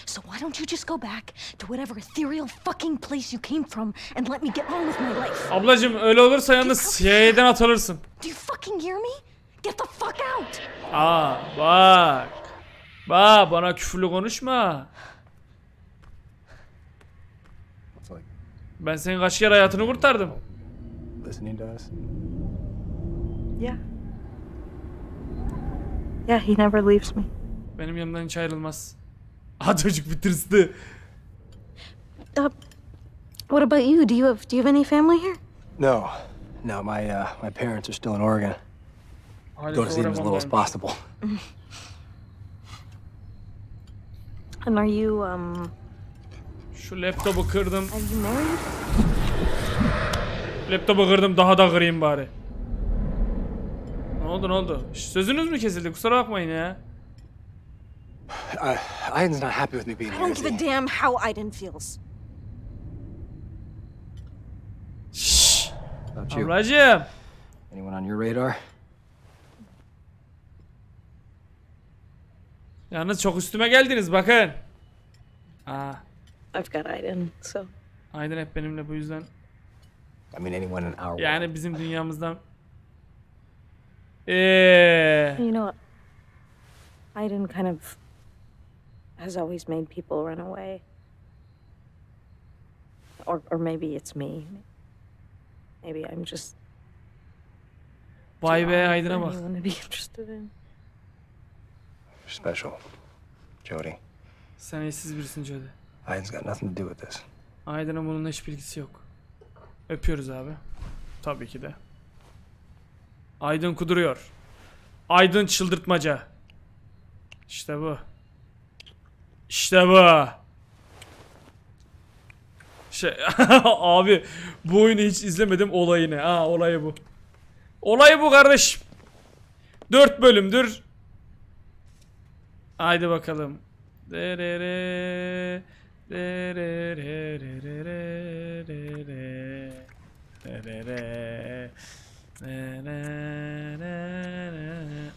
So why don't you just go back to whatever ethereal fucking place you came from and let me get on with my life? Ablacım öyle olursa yalnız CIA'den atılırsın. Do you fucking hear me? Get the fuck out! Aa bak. Bak bana küfürlü konuşma. Ben senin kaç kere hayatını kurtardım. listening to us. Yeah. Yeah, he never leaves me. Benim yanımdan hiç ayrılmaz. Aha çocuk bitirsti. Uh, what about you? Do you have do you have any family here? No, no, my, uh, my parents are still in Oregon. Go to see them as little as possible. And are you um Şu laptopu kırdım. are you married? Laptopu kırdım daha da kırayım bari. Ne oldu ne oldu? Sözünüz mü kesildi kusura bakmayın ya. Uh, Aiden's not happy with me being I here. don't is give a damn how Aiden feels. Şşş. About you? Ablacım. Anyone on your radar? Yalnız çok üstüme geldiniz bakın. Aa, I've got Aiden, so Aydın hep benimle bu yüzden. I mean, anyone in our world. Yani bizim dünyamızdan. Eee. you know what? Aiden kind of has always made people run away. Or or maybe it's me. Maybe I'm just Vay be Aydın'a bak. anyone to be interested in. You're special. Jody. Sen iyisiz birisin Jody. Aiden's got nothing to do with this. Aydın'ın bununla hiç bilgisi yok. Öpüyoruz abi. Tabii ki de. Aydın kuduruyor. Aydın çıldırtmaca. İşte bu. İşte bu. Şey abi bu oyunu hiç izlemedim olayı ne? Ha olayı bu. Olayı bu kardeşim. 4 bölümdür. Haydi bakalım.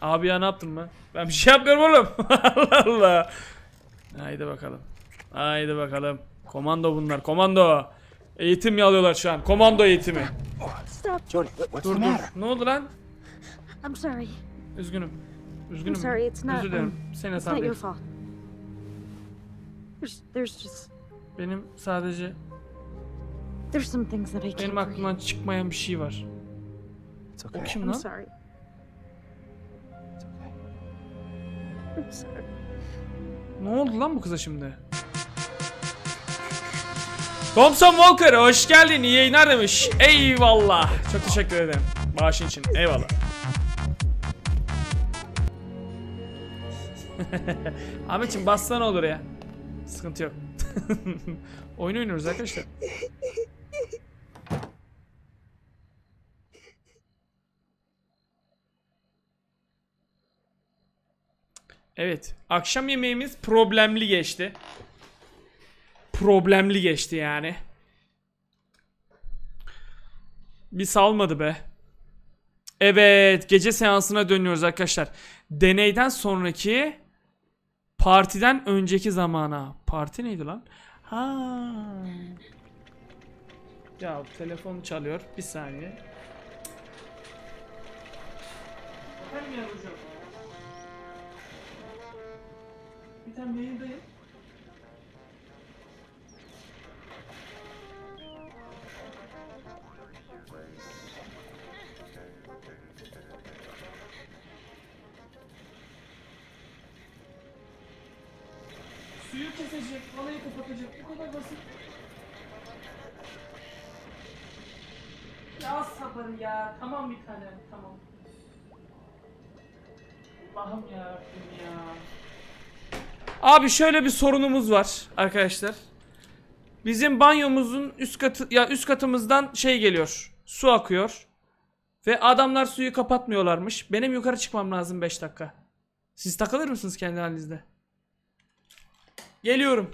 Abi ya ne yaptım ben? Ben bir şey yapmıyorum oğlum. Allah Allah. Haydi bakalım. Haydi bakalım. Komando bunlar. Komando. Eğitim alıyorlar şu an. Komando eğitimi. Stop. Jody, what- what's Dur the dur. matter? Ne oldu lan? I'm sorry. Üzgünüm. Üzgünüm. I'm sorry, it's not, Özür dilerim. um, Senin It's hatan değil. There's there's just Benim sadece there's some things that I can't benim aklımdan çıkmayan bir şey var. It's O okay. kim I'm lan? sorry. It's okay. I'm sorry. Ne oldu lan bu kıza şimdi? Thompson Walker hoş geldin iyi yayınlar demiş. Eyvallah. Çok teşekkür ederim. Bağışın için. Eyvallah. Ahmetciğim bassan olur ya. Sıkıntı yok. Oyun oynuyoruz arkadaşlar. Evet. Akşam yemeğimiz problemli geçti. Problemli geçti yani. Bir salmadı be. Evet, gece seansına dönüyoruz arkadaşlar. Deneyden sonraki partiden önceki zamana. Parti neydi lan? Ha. Ya telefon çalıyor. Bir saniye. Efendim yavrucuğum. Bir tane yayındayım. Suyu kesecek, halayı kapatacak. Bu kadar basit. Ya sabır ya. Tamam bir tane. Tamam. Allah'ım ya ya. Abi şöyle bir sorunumuz var arkadaşlar. Bizim banyomuzun üst katı ya üst katımızdan şey geliyor. Su akıyor. Ve adamlar suyu kapatmıyorlarmış. Benim yukarı çıkmam lazım 5 dakika. Siz takılır mısınız kendi halinizde? Geliyorum.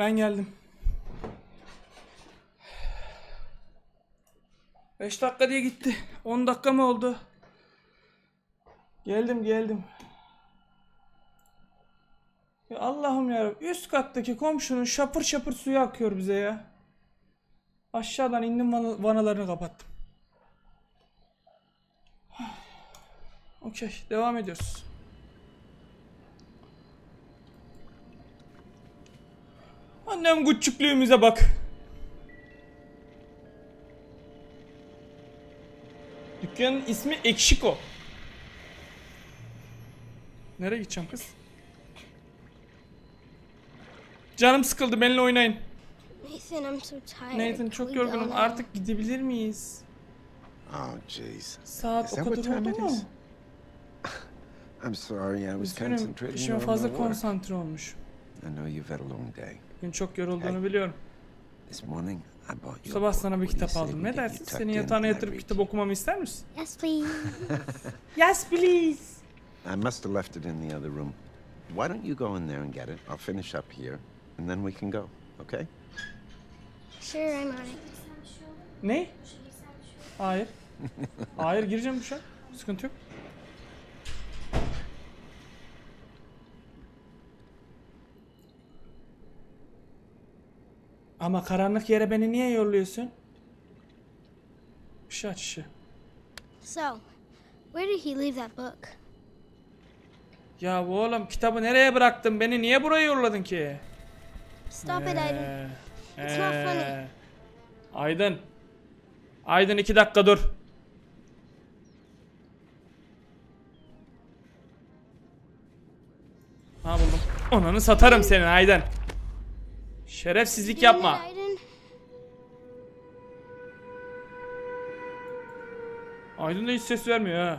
Ben geldim. 5 dakika diye gitti. 10 dakika mı oldu? Geldim geldim. Ya Allah'ım ya üst kattaki komşunun şapır şapır suyu akıyor bize ya. Aşağıdan indim vana- vanalarını kapattım. Okey devam ediyoruz. Annem küçüklüğümüze bak. Dükkanın ismi Ekşiko. Nereye gideceğim kız? Canım sıkıldı benimle oynayın. Nathan, I'm so tired. Nathan çok yorgunum artık gidebilir miyiz? Oh, jeez. Saat Is o kadar oldu mu? I'm sorry, I was concentrating on fazla my work. konsantre olmuş. I know you've had a long day. Bugün çok yorulduğunu biliyorum. This morning, I bought Bu you a sabah book. sana bir kitap aldım. Ne dersin? Seni yatağına yatırıp kitap okumamı ister misin? Yes, please. Yes please. I must have left it in the other room. Why don't you go in there and get it? I'll finish up here, and then we can go, okay? sure, I'm on it. Ne? Hayır. Hayır gireceğim şu an. Sıkıntı yok. Ama karanlık yere beni niye yolluyorsun? Işığı aç ışığı. So, where did he leave that book? Ya oğlum kitabı nereye bıraktın? Beni niye buraya yolladın ki? Stop it, Aiden. Ee, It's not funny. ee. Aydın. Aydın iki dakika dur. Ha buldum. Onanı satarım senin Aydın. Şerefsizlik yapma. Aydın da hiç ses vermiyor.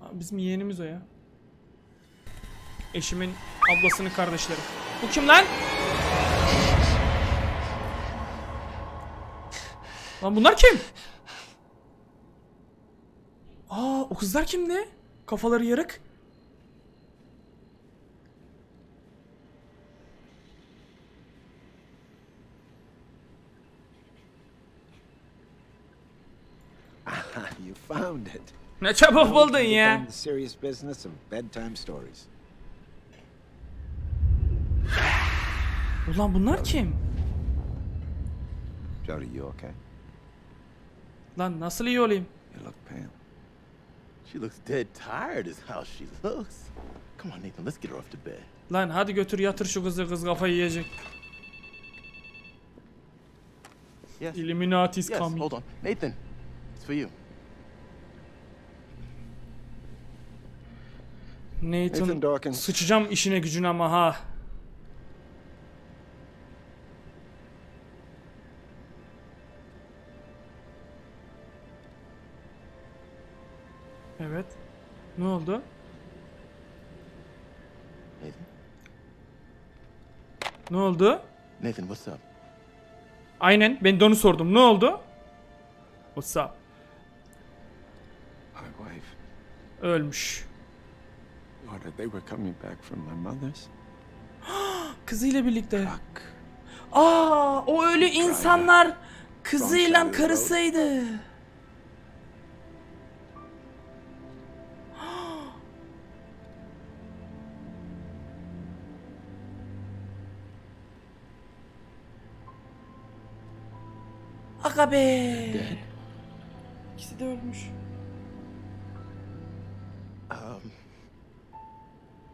Ha, Bizim yeğenimiz o ya. Eşimin ablasının kardeşleri. Bu kim lan? Lan bunlar kim? Aa o kızlar kimdi? Kafaları yarık. you found it. Ne çabuk buldun ya. serious business of bedtime stories. Ulan bunlar kim? Jody, you okay? Lan nasıl iyi olayım? You look pale. She looks dead tired, is how she looks. Come on, Nathan, let's get her off to bed. Lan hadi götür yatır şu kızı kız kafayı yiyecek. Yes. Illuminati is Yes, coming. hold on. Nathan, it's for you. Nathan, Nathan Dawkins. sıçacağım işine gücüne ama ha. Evet. Ne oldu? Nathan? Ne oldu? Nathan, what's up? Aynen ben de onu sordum. Ne oldu? What's up? My wife, Ölmüş. daughter, they were coming back from my mother's. Kızıyla birlikte. Fuck. Aa, o ölü insanlar kızıyla karısıydı. Aga be. İkisi de ölmüş. Um,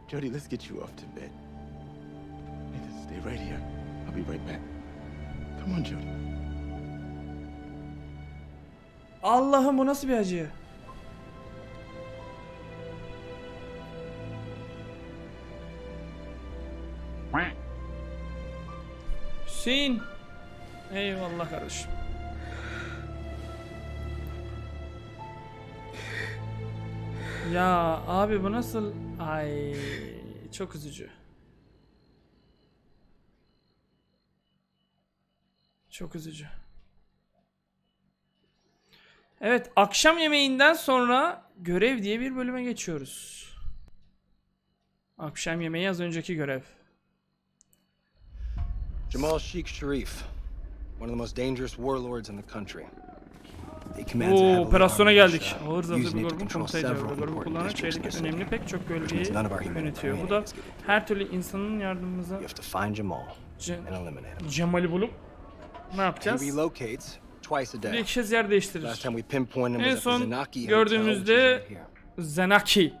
Jody, let's get you off to bed. Nathan, stay right here. I'll be right back. Come on, Jody. Allah'ım bu nasıl bir acı? Hüseyin. Eyvallah kardeşim. Ya abi bu nasıl? Ay çok üzücü. Çok üzücü. Evet akşam yemeğinden sonra görev diye bir bölüme geçiyoruz. Akşam yemeği az önceki görev. Jamal Sheikh Sharif, one of the most dangerous warlords in the country. Oo, operasyona geldik. Ağır important kullanarak districts in the çevredeki önemli pek çok bölgeyi yönetiyor. Bu da her türlü insanın yardımımıza. Cemal'i bulup ne yapacağız? Bir kez yer değiştirir. En son gördüğümüzde. Zenaki.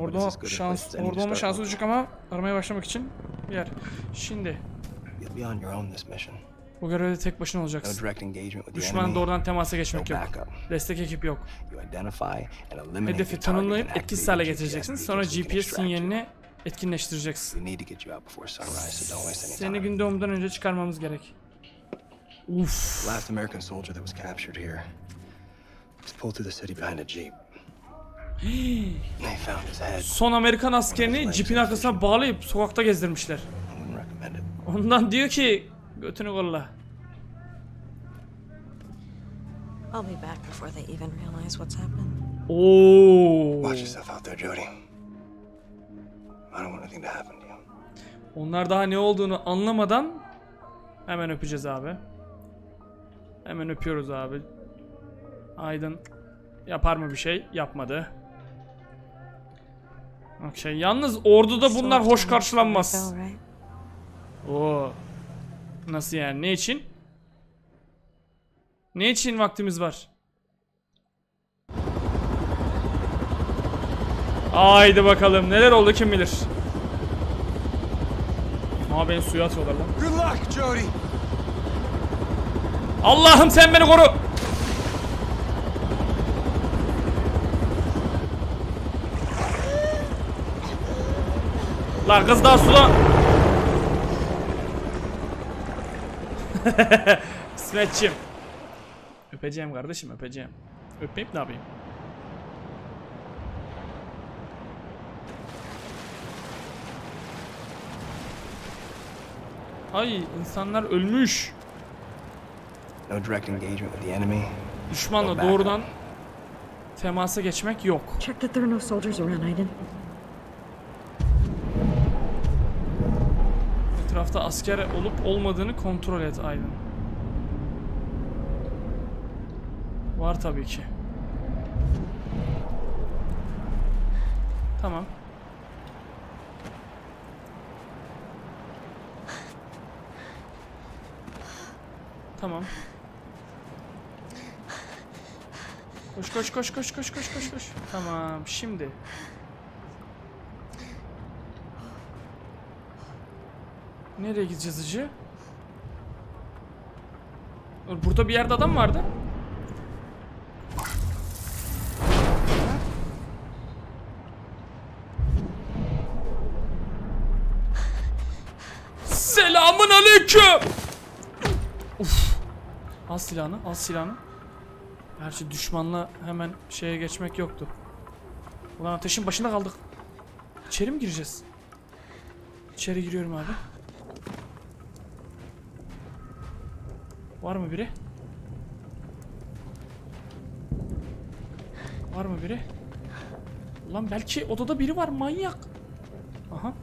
Orada şans, orada olma şansı düşük ama aramaya başlamak için bir yer. Şimdi Bu görevde tek başına olacaksın. direct engagement with the Düşman enemy. doğrudan temasa geçmek yok. Destek ekip yok. Hedefi tanımlayıp etkisiz hale getireceksin. Sonra GPS sinyalini etkinleştireceksin. Seni gün doğumundan önce çıkarmamız gerek. Uf. Last American soldier that was captured here was pulled through the city behind a jeep. They found his head. Son Amerikan askerini cipin arkasına bağlayıp sokakta gezdirmişler. Ondan diyor ki götünü kolla. I'll be back before they even realize what's happened. Oo. Watch yourself out there, Jody. I don't want anything to happen to you. Onlar daha ne olduğunu anlamadan hemen öpeceğiz abi. Hemen öpüyoruz abi. Aydın yapar mı bir şey? Yapmadı. Okey. Yalnız orduda bunlar hoş karşılanmaz. Oo. Nasıl yani? Ne için? Ne için vaktimiz var? Haydi bakalım. Neler oldu kim bilir. Ama beni suya atıyorlar lan. Allah'ım sen beni koru. La kız daha suda. İsmetçim. Öpeceğim kardeşim öpeceğim. Öpmeyip ne yapayım? Ay insanlar ölmüş. No direct engagement with the enemy. Düşmanla doğrudan temasa geçmek yok. Check that there are no soldiers around, Aiden. Etrafta asker olup olmadığını kontrol et Aydın. Var tabii ki. Tamam. Tamam. Koş koş koş koş koş koş koş koş. Tamam şimdi. Nereye gideceğiz hacı? Burada bir yerde adam vardı. Selamun aleyküm. Uf. Al silahını, al silahını. Gerçi düşmanla hemen şeye geçmek yoktu. Ulan ateşin başında kaldık. İçeri mi gireceğiz? İçeri giriyorum abi. Var mı biri? Var mı biri? Ulan belki odada biri var manyak. Aha.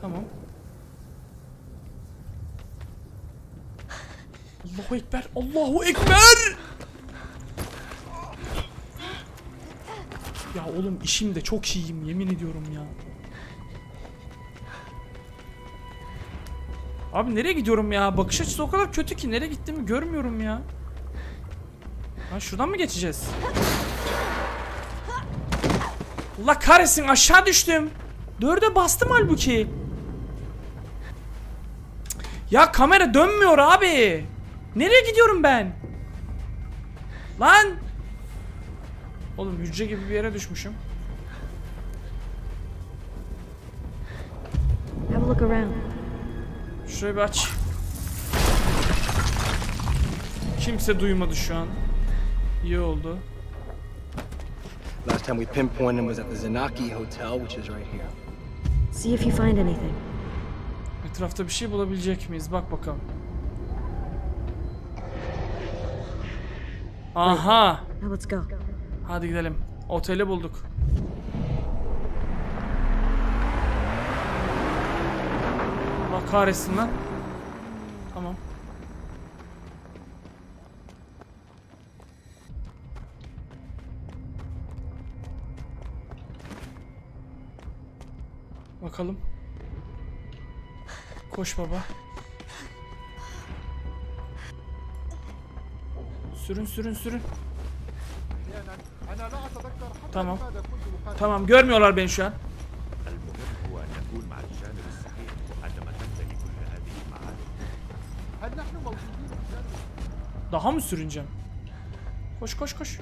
Tamam. Allahu Ekber. Allahu Ekber. Ya oğlum işimde çok iyiyim yemin ediyorum ya. Abi nereye gidiyorum ya? Bakış açısı o kadar kötü ki nereye gittiğimi görmüyorum ya. Ha şuradan mı geçeceğiz? Allah kahretsin aşağı düştüm. Dörde bastım halbuki. Ya kamera dönmüyor abi. Nereye gidiyorum ben? Lan. Oğlum hücre gibi bir yere düşmüşüm. Have a look around. Şurayı bir aç. Kimse duymadı şu an. İyi oldu. Last time we pinpointed him was at the Zenaki Hotel, which is right here. See if you find anything. Etrafta bir şey bulabilecek miyiz? Bak bakalım. Aha. Let's go. Hadi gidelim. Oteli bulduk. Allah kahretsin lan. Tamam. Bakalım. Koş baba. Sürün sürün sürün. Tamam. Tamam görmüyorlar beni şu an. Daha mı sürüneceğim? Koş koş koş.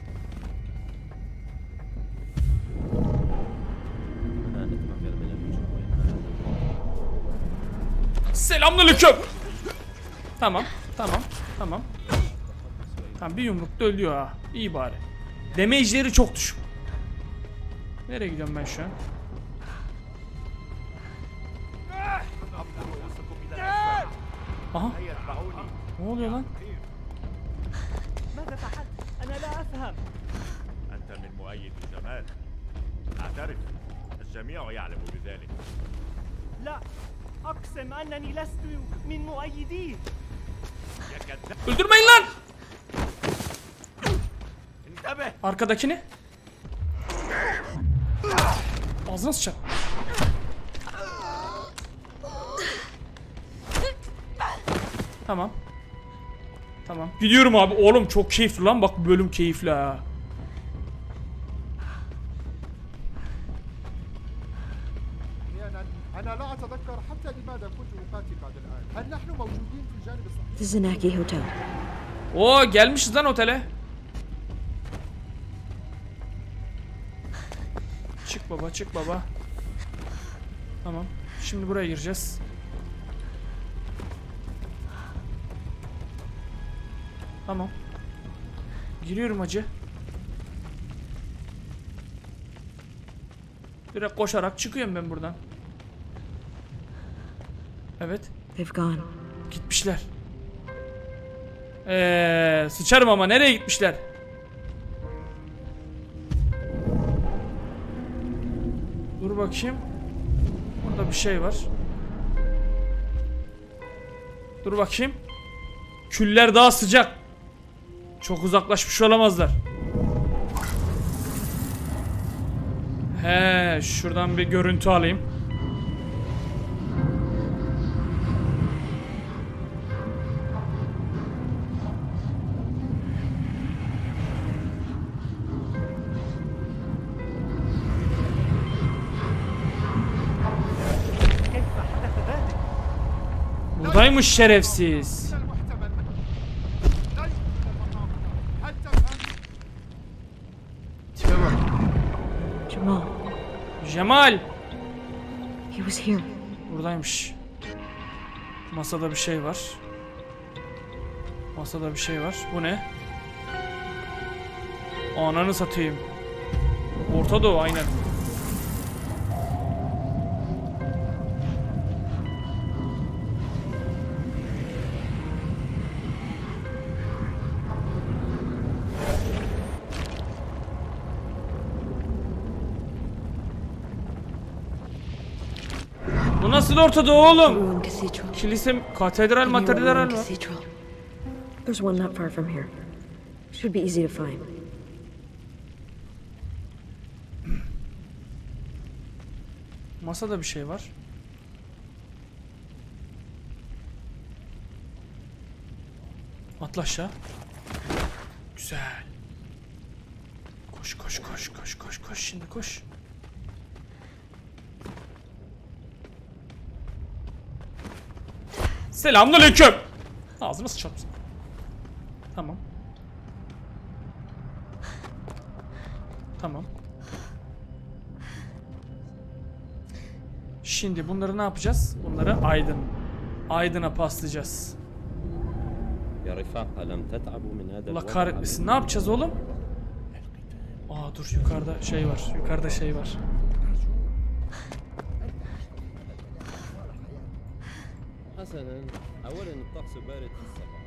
Selamünaleyküm. Tamam, tamam, tamam. Tamam bir yumrukta ölüyor ha. İyi bari. Damage'leri çok düşük. Nereye gidiyorum ben şu an? Arkadakini. Ağzına sıçar. Tamam. Tamam. Gidiyorum abi. Oğlum çok keyifli lan. Bak bölüm keyifli ha. Zinaki Hotel. Oo gelmişiz lan otele. Çık baba. Tamam. Şimdi buraya gireceğiz. Tamam. Giriyorum acı. Direkt koşarak çıkıyorum ben buradan. Evet. They've gone. Gitmişler. Eee sıçarım ama nereye gitmişler? Bakayım. Burada bir şey var. Dur bakayım. Küller daha sıcak. Çok uzaklaşmış olamazlar. He, şuradan bir görüntü alayım. maymuş şerefsiz. Tipe bak. Cemal. Buradaymış. Masada bir şey var. Masada bir şey var. Bu ne? Ananı satayım. Orta Doğu aynen. Nasıl Orta Doğu oğlum? Kilise, katedral, matedral var. There's one not far from here. Should be easy to find. Masada bir şey var. Atla aşağı. Güzel. Koş koş koş koş koş koş şimdi koş. Selamünaleyküm. Ağzına sıçarsın. Tamam. Tamam. Şimdi bunları ne yapacağız? Bunları aydın. Aydın'a paslayacağız. Ya Rifah, alam tet'abu min. Allah kahretmesin. Ne yapacağız oğlum? Aa dur yukarıda şey var. Yukarıda şey var. حسنا أولا الطقس بارد في الصباح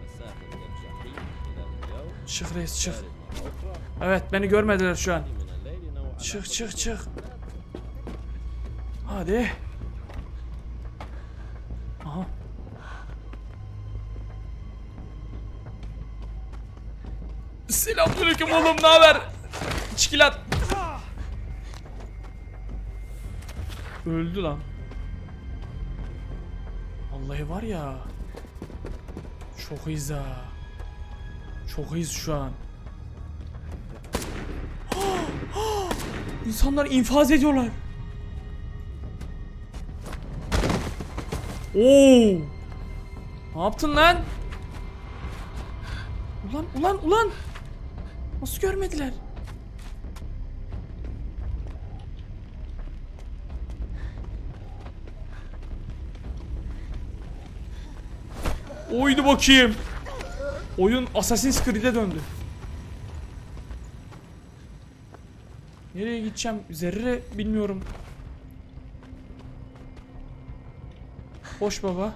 والساحل والجحيم خلال اليوم Çık reis çık. Evet beni görmediler şu an. Çık çık çık. Hadi. Aha. Selamünaleyküm oğlum ne haber? Çikilat. Öldü lan. Vallahi var ya. Çok iyiyiz ha. Çok iyiyiz şu an. İnsanlar infaz ediyorlar. Oo! Ne yaptın lan? Ulan ulan ulan. Nasıl görmediler? Oydu bakayım. Oyun Assassin's Creed'e döndü. Nereye gideceğim? Zerre bilmiyorum. Hoş baba.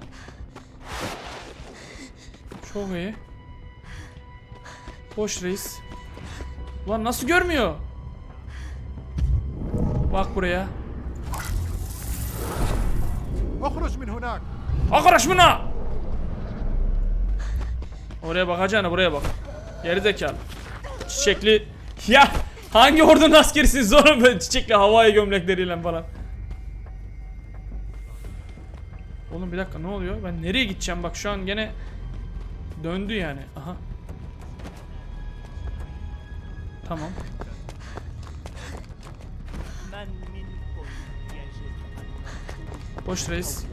Çok iyi. Hoş reis. Lan nasıl görmüyor? Bak buraya. Akroş min hunak. Akroş mina. Oraya bakacağına buraya bak. Geri zekalı. Çiçekli. Ya hangi ordunun askerisiniz oğlum böyle çiçekli havai gömlekleriyle falan. Oğlum bir dakika ne oluyor? Ben nereye gideceğim? Bak şu an gene döndü yani. Aha. Tamam. Boş reis.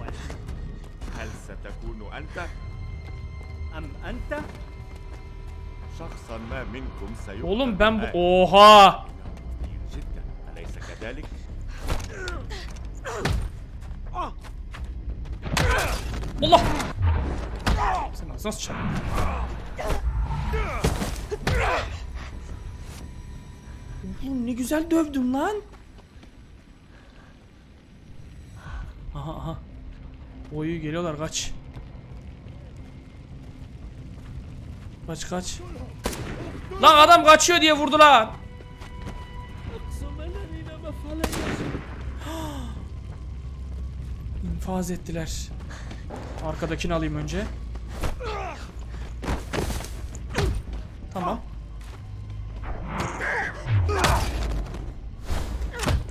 أم أنت؟ شخصا ما منكم سيقتل Oğlum ben bu... الآن. Oha! كثير جدا أليس كذلك؟ Allah! Sen nasıl çarptın? Oğlum ne güzel dövdüm lan. Aha aha. Oyu geliyorlar kaç. Kaç kaç. Lan adam kaçıyor diye vurdular. İnfaz ettiler. Arkadakini alayım önce. Tamam.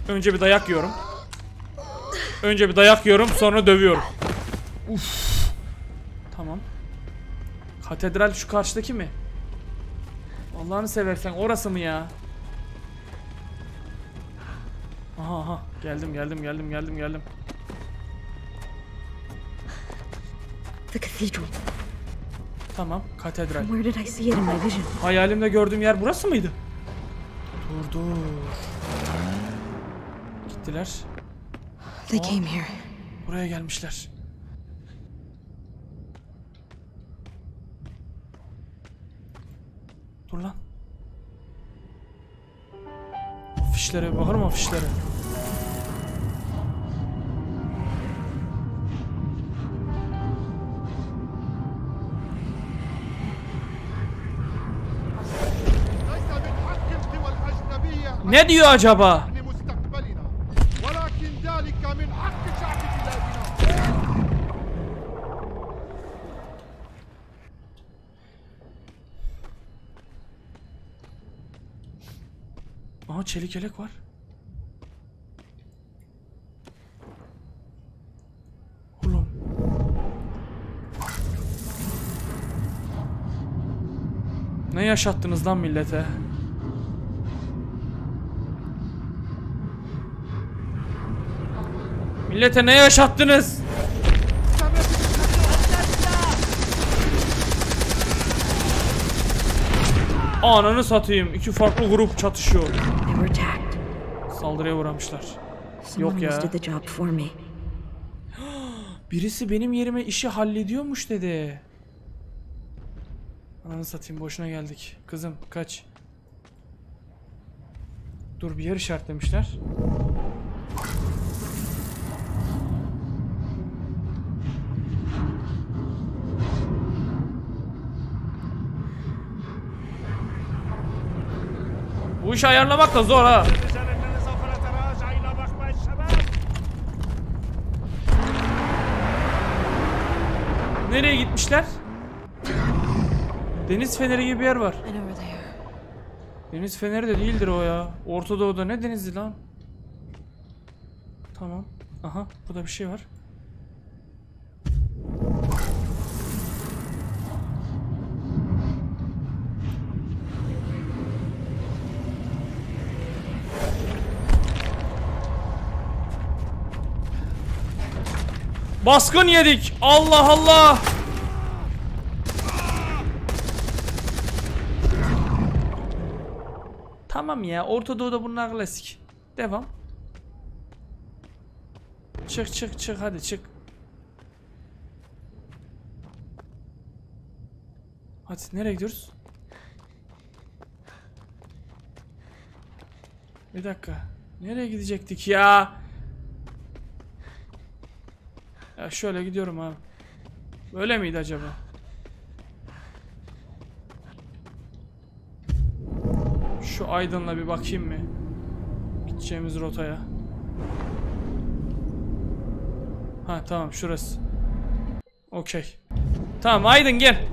Önce bir dayak yiyorum. Önce bir dayak yiyorum sonra dövüyorum. Uf. Katedral şu karşıdaki mi? Allah'ını seversen orası mı ya? Aha aha geldim geldim geldim geldim geldim. The cathedral. Tamam katedral. Where did I see it in my vision? Hayalimde gördüğüm yer burası mıydı? Dur dur. Gittiler. They came here. Buraya gelmişler. Dur lan. Afişlere bakar mı afişlere? Ne diyor acaba? Çelik yelek var. Oğlum. Ne yaşattınız lan millete? Millete ne yaşattınız? Ananı satayım. İki farklı grup çatışıyor. Saldırıya uğramışlar. Yok ya. Birisi benim yerime işi hallediyormuş dedi. Ananı satayım boşuna geldik. Kızım kaç. Dur bir yer işaretlemişler. Bu işi ayarlamak da zor ha. Nereye gitmişler? Deniz feneri gibi bir yer var. Deniz feneri de değildir o ya. Orta ne denizi lan? Tamam. Aha burada bir şey var. Baskın yedik. Allah Allah. Tamam ya. Orta Doğu'da bunlar klasik. Devam. Çık çık çık hadi çık. Hadi nereye gidiyoruz? Bir dakika. Nereye gidecektik ya? Ya şöyle gidiyorum abi. Böyle miydi acaba? Şu aydınla bir bakayım mı? Gideceğimiz rotaya. Ha tamam şurası. Okey. Tamam Aydın gel.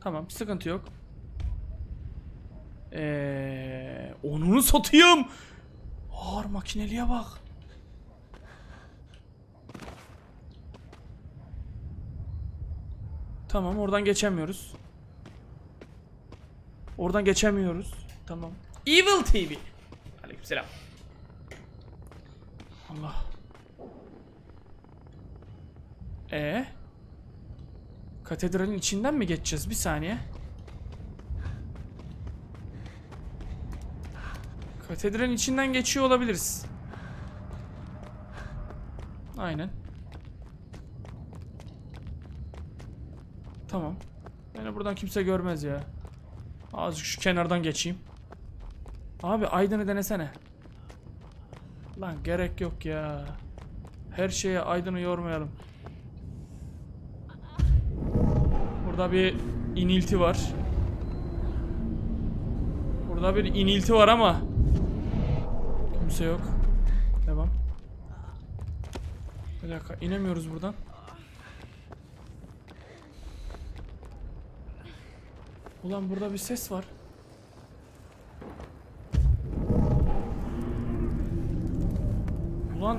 Tamam sıkıntı yok. Eee onunu satayım. Ağır makineliye bak. Tamam oradan geçemiyoruz. Oradan geçemiyoruz. Tamam. Evil TV. Aleykümselam. Allah. E Katedralin içinden mi geçeceğiz? Bir saniye. Katedralin içinden geçiyor olabiliriz. Aynen. Tamam. Beni buradan kimse görmez ya. Azıcık şu kenardan geçeyim. Abi aydını denesene. Lan gerek yok ya. Her şeye aydını yormayalım. Burada bir inilti var. Burada bir inilti var ama kimse yok. Devam. Bir dakika inemiyoruz buradan. Ulan burada bir ses var. Ulan.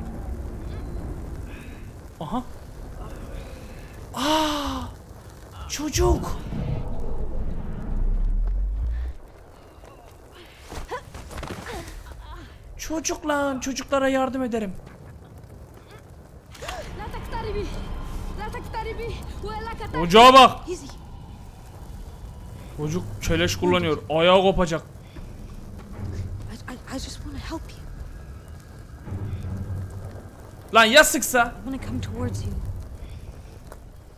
Aha. Aa! Çocuk. Çocuk lan, çocuklara yardım ederim. Ocağa bak. Çocuk keleş kullanıyor. Ayağı kopacak. Lan ya sıksa?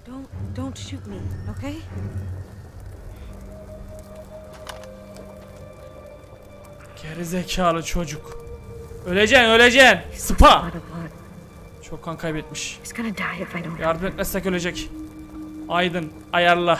Don't don't shoot me, okay? Geri zekalı çocuk. Öleceksin, öleceksin. Sıpa. Çok kan kaybetmiş. Yardım etmezsek ölecek. Aydın ayarla.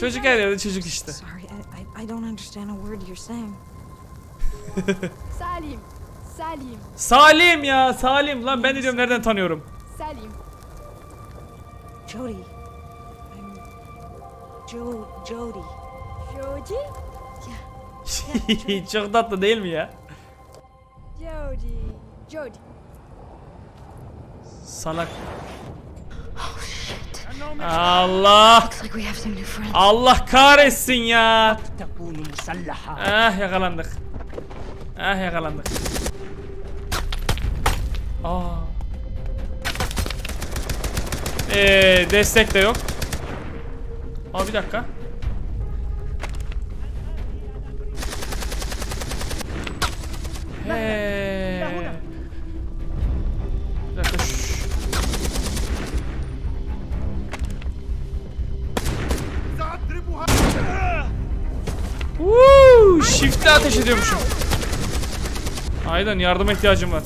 Çocuk her yerde çocuk işte. Sorry, I, I don't understand a word you're saying. Salim. Salim. Salim ya, Salim. Lan ben de diyorum nereden tanıyorum. Salim. Jody. Jo Jody. Jody? Yeah. Çok tatlı değil mi ya? Jody. Jody. Salak. Allah. Allah kahretsin ya. Ah yakalandık. Ah yakalandık. Ah. Aa. Ee, destek de yok. Aa bir dakika. Hey. Woo! Shift'le ateş ediyormuşum. Aynen yardıma ihtiyacım var.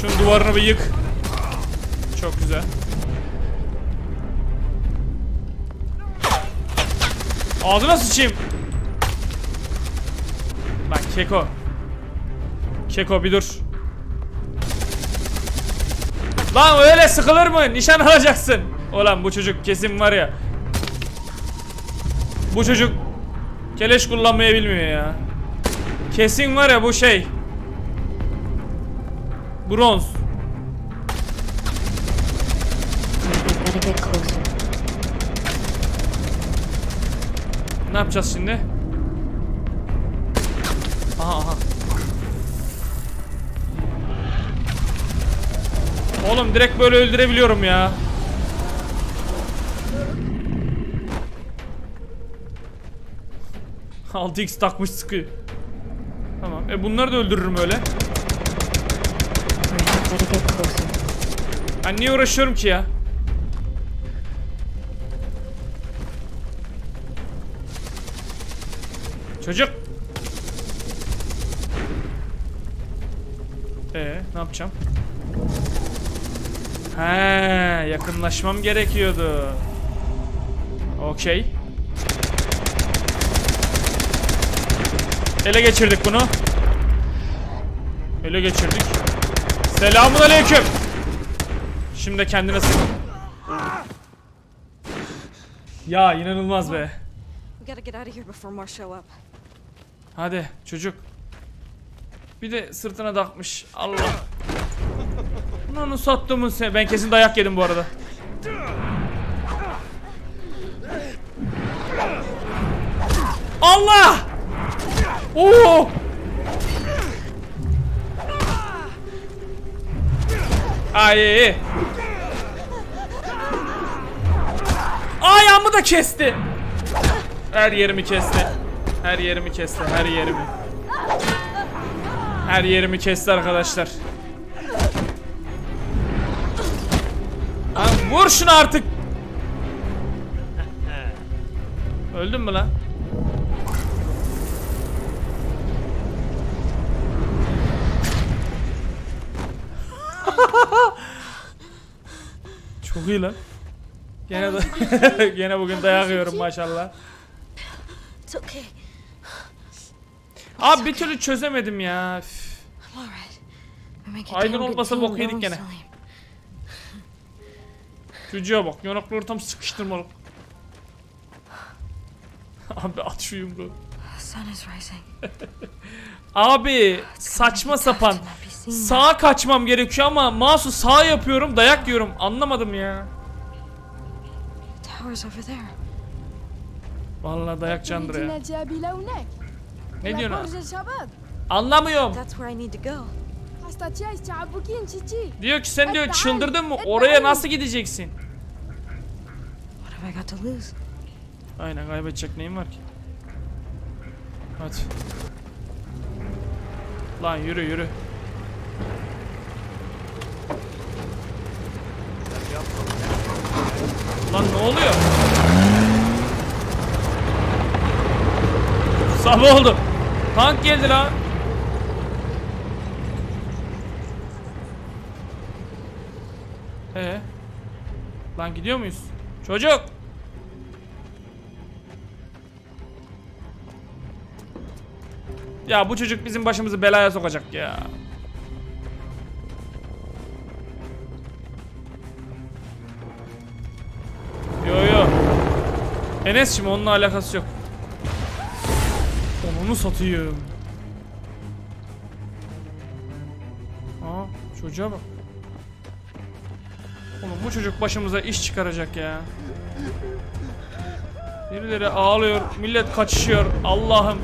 Şunun duvarını bir yık. Çok güzel. Ağzına sıçayım. Lan Keko. Keko bir dur. Lan öyle sıkılır mı? Nişan alacaksın. Ulan bu çocuk kesin var ya. Bu çocuk keleş kullanmayı bilmiyor ya. Kesin var ya bu şey. Bronz. Ne yapacağız şimdi? Aha aha. Oğlum direkt böyle öldürebiliyorum ya. Altı x takmış sıkıyor. Tamam. E bunları da öldürürüm öyle. Ben niye uğraşıyorum ki ya? Çocuk. Ee, ne yapacağım? He, yakınlaşmam gerekiyordu. Okey. Ele geçirdik bunu. Ele geçirdik. Selamun aleyküm. Şimdi kendine sık. Ya inanılmaz be. Hadi çocuk. Bir de sırtına takmış. Allah. Onu sattımın sen. Ben kesin dayak yedim bu arada. Allah! Oo! Ay. Ayağımı da kesti. Her yerimi kesti. Her yerimi kesti. Her yerimi. Her yerimi kesti arkadaşlar. Lan vur şunu artık. Öldün mü lan? Lan. Gene de gene bugün dayak yiyorum maşallah. Abi bir türlü çözemedim ya. Üf. Aydın olmasa bok yedik gene. Çocuğa bak yanakları tam sıkıştırmalık. Abi at şu yumruğu. Abi saçma sapan. Sağa kaçmam gerekiyor ama masu sağ yapıyorum dayak yiyorum. Anlamadım ya. Vallahi dayak candır ya. Ne diyorsun? Anlamıyorum. Diyor ki sen diyor çıldırdın mı? Oraya nasıl gideceksin? Aynen kaybedecek neyim var ki? Hadi. Lan yürü yürü. Lan ne oluyor? Sabah oldu. Tank geldi lan. Ee? Lan gidiyor muyuz? Çocuk! Ya bu çocuk bizim başımızı belaya sokacak ya. Yo yo. Enes şimdi onunla alakası yok. Onu satayım. Aa çocuğa bak. Oğlum bu çocuk başımıza iş çıkaracak ya. Birileri ağlıyor, millet kaçışıyor. Allah'ım.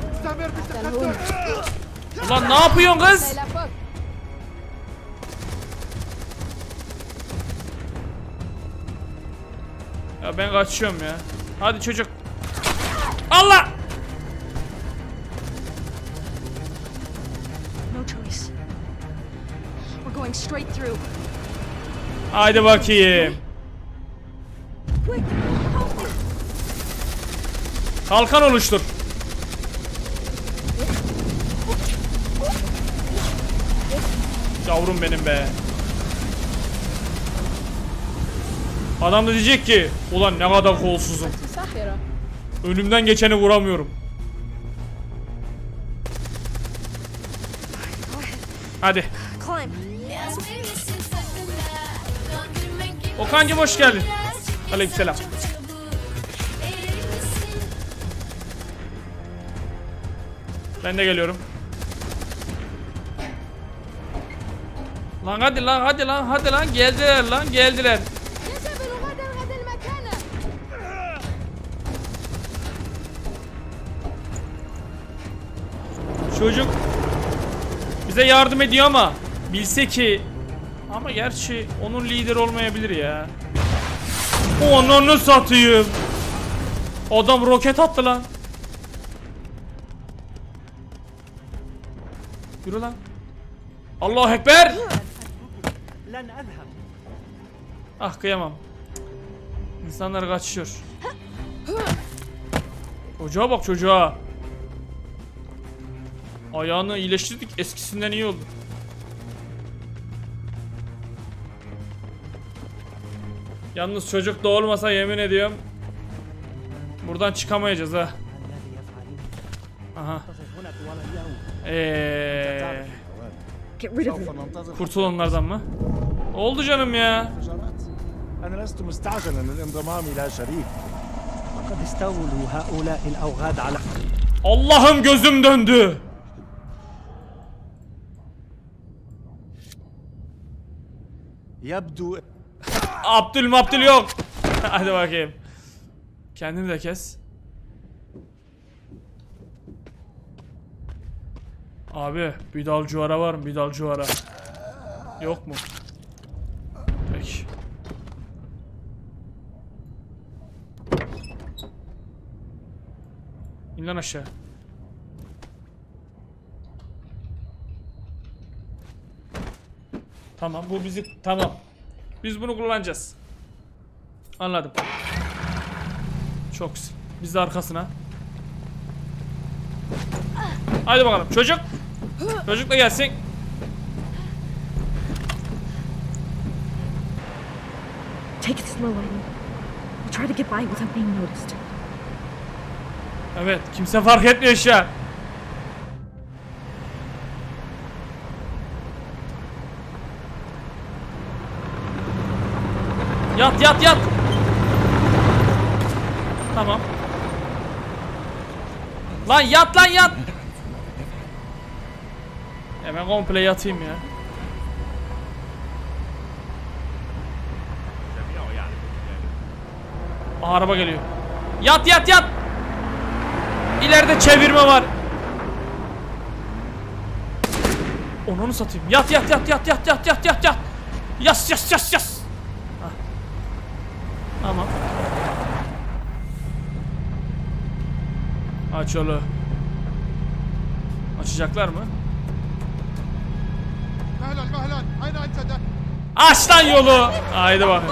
Ulan ne yapıyorsun kız? Ya ben kaçıyorum ya. Hadi çocuk. Allah! Haydi bakayım. Kalkan oluştur. Yavrum benim be. Adam da diyecek ki ulan ne kadar kolsuzum. Önümden geçeni vuramıyorum. Hadi. Okancım hoş geldin. Aleykümselam. Ben de geliyorum. Lan hadi lan hadi lan hadi lan geldiler lan geldiler. Çocuk bize yardım ediyor ama bilse ki ama gerçi onun lider olmayabilir ya. Onu satayım. Adam roket attı lan. Yürü lan. Allahu Ekber. Ah kıyamam. İnsanlar kaçışıyor. Çocuğa bak çocuğa. Ayağını iyileştirdik. Eskisinden iyi oldu. Yalnız çocuk doğulmasa yemin ediyorum. Buradan çıkamayacağız ha. Aha. هنا طوال اليوم Eee Get rid of him. kurtul onlardan mı? Oldu canım ya. أنا لست مستعجلا للانضمام إلى شريك لقد استولوا هؤلاء الأوغاد على Allah'ım gözüm döndü. يبدو Abdül mabdül yok. Hadi bakayım. Kendini de kes. Abi bir dal cuvara var mı? Bir dal cuvara. Yok mu? Peki. İn lan aşağı. Tamam bu bizi tamam. Biz bunu kullanacağız. Anladım. Çok güzel. Biz de arkasına. Hadi bakalım çocuk. Çocuk da gelsin. Take it slow. We'll try to get by without being noticed. Evet kimse fark etmiyor şu an. Yat yat yat. Tamam. Lan yat lan yat. Hemen komple yatayım ya. Aha, araba geliyor. Yat yat yat. İleride çevirme var. Onu satayım. Yat yat yat yat yat yat yat yat yat. Yas yas yas yas. Aç. Açacaklar mı? Aç lan yolu. Haydi bak.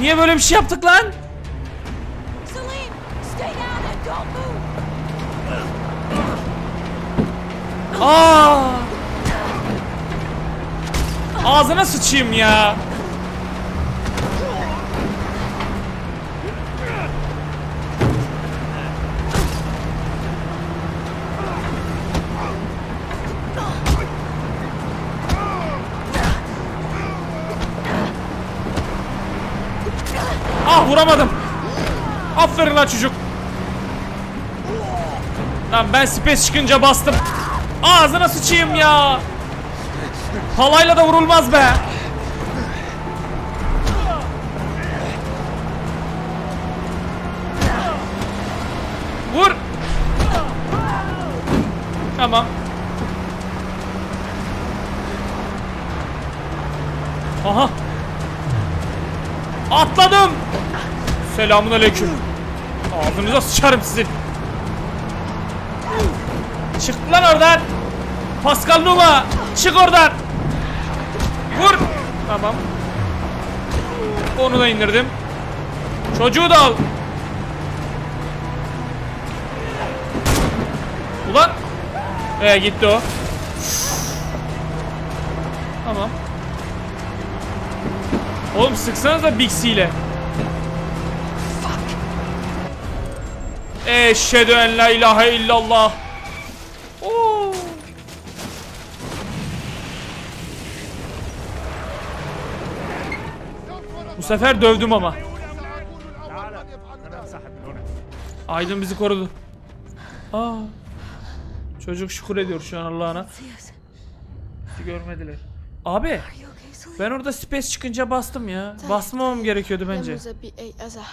Niye böyle bir şey yaptık lan? Aa! Ağzına sıçayım ya. Vuramadım. Aferin lan çocuk. Lan ben space çıkınca bastım. Ağzına sıçayım ya. Halayla da vurulmaz be. Selamun aleyküm. Ağzınıza sıçarım sizin. Çık lan oradan. Pascal Numa. Çık oradan. Vur. Tamam. Onu da indirdim. Çocuğu da al. Ulan. Ee gitti o. Tamam. Oğlum sıksanıza Bixi ile. Eşhedü en la ilahe illallah. Oo. Bu sefer dövdüm ama. Aydın bizi korudu. Aa. Çocuk şükür ediyor şu an Allah'ına. Bizi görmediler. Abi. Ben orada space çıkınca bastım ya. Basmamam gerekiyordu bence.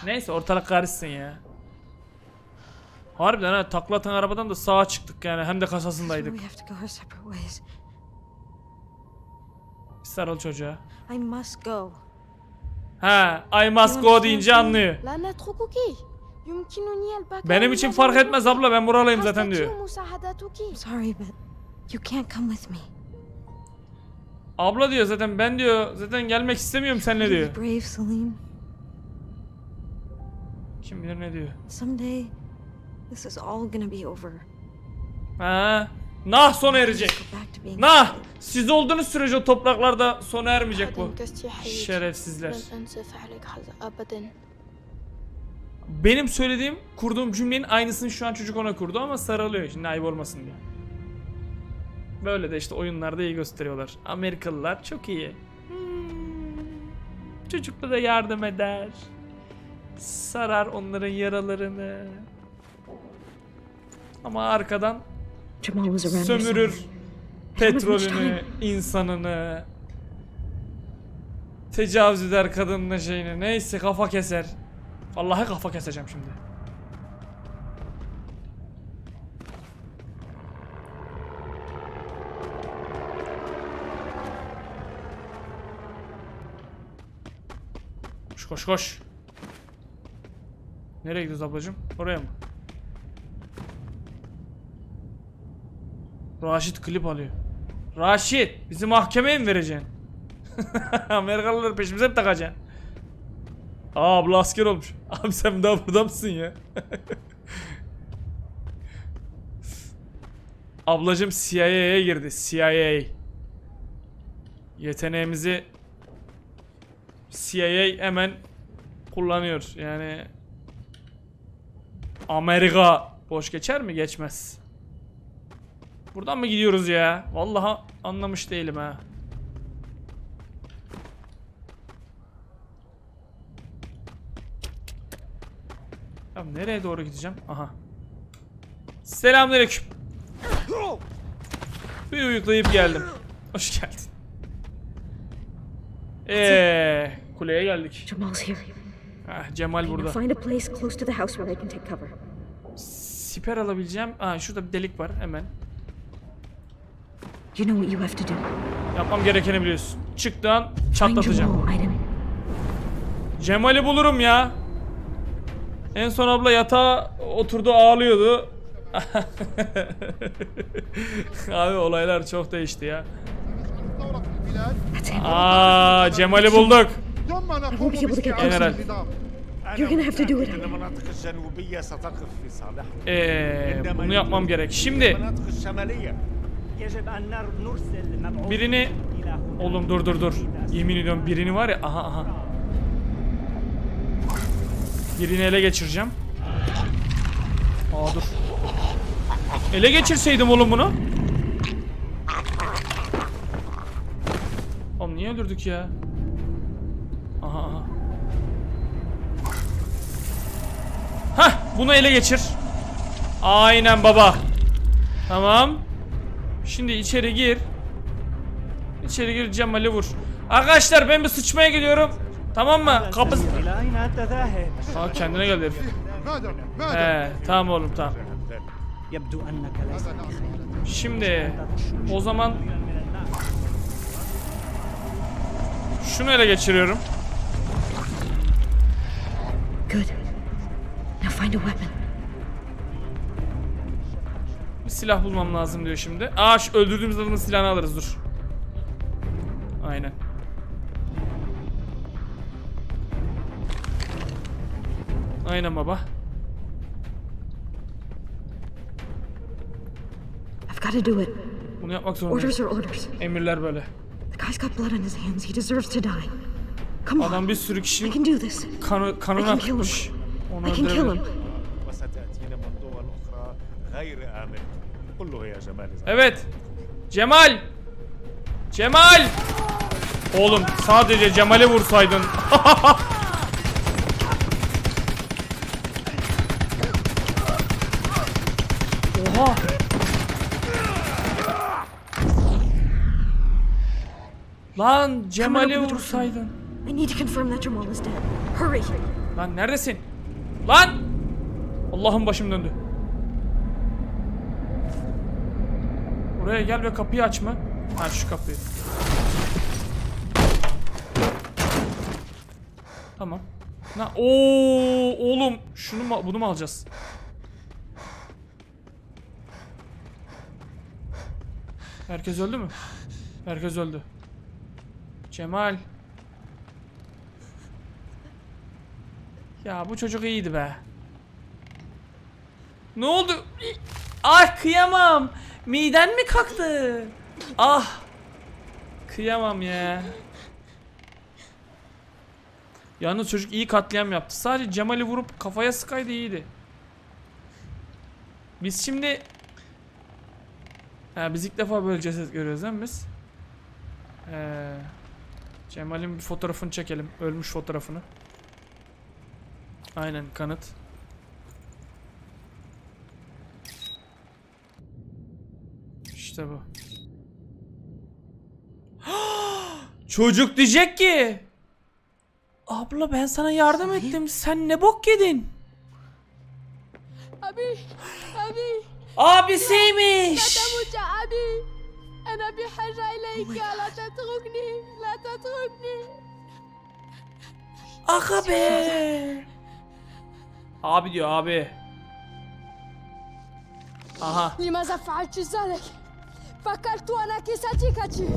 Neyse ortalık karışsın ya. Harbiden ha takla atan arabadan da sağa çıktık yani hem de kasasındaydık. Bir sarıl çocuğa. I must go. Ha, I must go deyince anlıyor. Benim için fark etmez abla ben buralıyım zaten diyor. Sorry but you can't come with me. Abla diyor zaten ben diyor zaten gelmek istemiyorum seninle diyor. Kim bilir ne diyor. Someday This is all gonna be over. Ha, nah sona erecek. Nah, siz olduğunuz sürece o topraklarda sona ermeyecek bu. Şerefsizler. Benim söylediğim, kurduğum cümlenin aynısını şu an çocuk ona kurdu ama sarılıyor şimdi ayıp olmasın diye. Böyle de işte oyunlarda iyi gösteriyorlar. Amerikalılar çok iyi. Hmm. Çocuklara yardım eder. Sarar onların yaralarını. Ama arkadan sömürür petrolünü, insanını. Tecavüz eder kadınla şeyini. Neyse kafa keser. Vallahi kafa keseceğim şimdi. Koş koş koş. Nereye gidiyoruz ablacığım? Oraya mı? Raşit klip alıyor. Raşit bizi mahkemeye mi vereceksin? Amerikalıları peşimize mi takacaksın? Aa abla asker olmuş. Abi sen daha burada mısın ya? Ablacım CIA'ya girdi. CIA. Yeteneğimizi CIA hemen kullanıyor. Yani Amerika boş geçer mi? Geçmez. Buradan mı gidiyoruz ya? Vallahi anlamış değilim ha. Ya nereye doğru gideceğim? Aha. Selamünaleyküm. Bir uyuklayıp geldim. Hoş geldin. Eee kuleye geldik. Here. Ah, Cemal burada. find a place close to the house where I can take cover. Siper alabileceğim. Aa şurada bir delik var hemen. You know what you have to do. Yapmam gerekeni biliyorsun. Çıktan çatlatacağım. Cemal'i bulurum ya. En son abla yatağa oturdu ağlıyordu. Abi olaylar çok değişti ya. Aa, Cemal'i bulduk. General. Eee bunu yapmam gerek. Şimdi Birini... Oğlum dur dur dur. Yemin ediyorum birini var ya. Aha aha. Birini ele geçireceğim. Aa dur. Ele geçirseydim oğlum bunu. Oğlum niye öldürdük ya? Aha aha. Hah bunu ele geçir. Aynen baba. Tamam. Şimdi içeri gir. İçeri gir Cemal'i vur. Arkadaşlar ben bir sıçmaya gidiyorum. Tamam mı? Kapı... Aa kendine gel herif. He tamam oğlum tamam. Şimdi o zaman şunu ele geçiriyorum. Good. Now find a weapon silah bulmam lazım diyor şimdi. Aa şu öldürdüğümüz adamın silahını alırız dur. Aynen. Aynen baba. I've got to do it. Bunu yapmak Orders zorundayım. are orders. Emirler böyle. The guy's got blood on his hands. He deserves to die. Come on. Adam bir sürü I kişinin can do this. kanı, I kanını can kill him. akıtmış. Onu I can kill him. öldürebilirim. وستأتينا من دول أخرى غير آمنة Evet. Cemal. Cemal. Oğlum sadece Cemal'i vursaydın. Oha. Lan door. vursaydın. I need to confirm that Jamal is dead. Hurry. Lan neredesin? Lan! Allah'ım başım döndü. Buraya gel ve kapıyı açma. Ha şu kapıyı. Tamam. Na Oo oğlum şunu mu bunu mu alacağız? Herkes öldü mü? Herkes öldü. Cemal. Ya bu çocuk iyiydi be. Ne oldu? Ah kıyamam. Miden mi kalktı? Ah. Kıyamam ya. Yalnız çocuk iyi katliam yaptı. Sadece Cemal'i vurup kafaya sıkaydı iyiydi. Biz şimdi... Ha, biz ilk defa böyle ceset görüyoruz değil mi biz? Ee, Cemal'in fotoğrafını çekelim. Ölmüş fotoğrafını. Aynen kanıt. İşte bu. Çocuk diyecek ki Abla ben sana yardım ettim. Sen ne bok yedin? أبي أبي Abisiymiş. لا تموت يا أبي أنا بحاجة إليك لا تتركني لا تتركني Aga be. Abi diyor abi. Aha. لماذا فعلت ذلك؟ fakat tu anakisa çikaçı.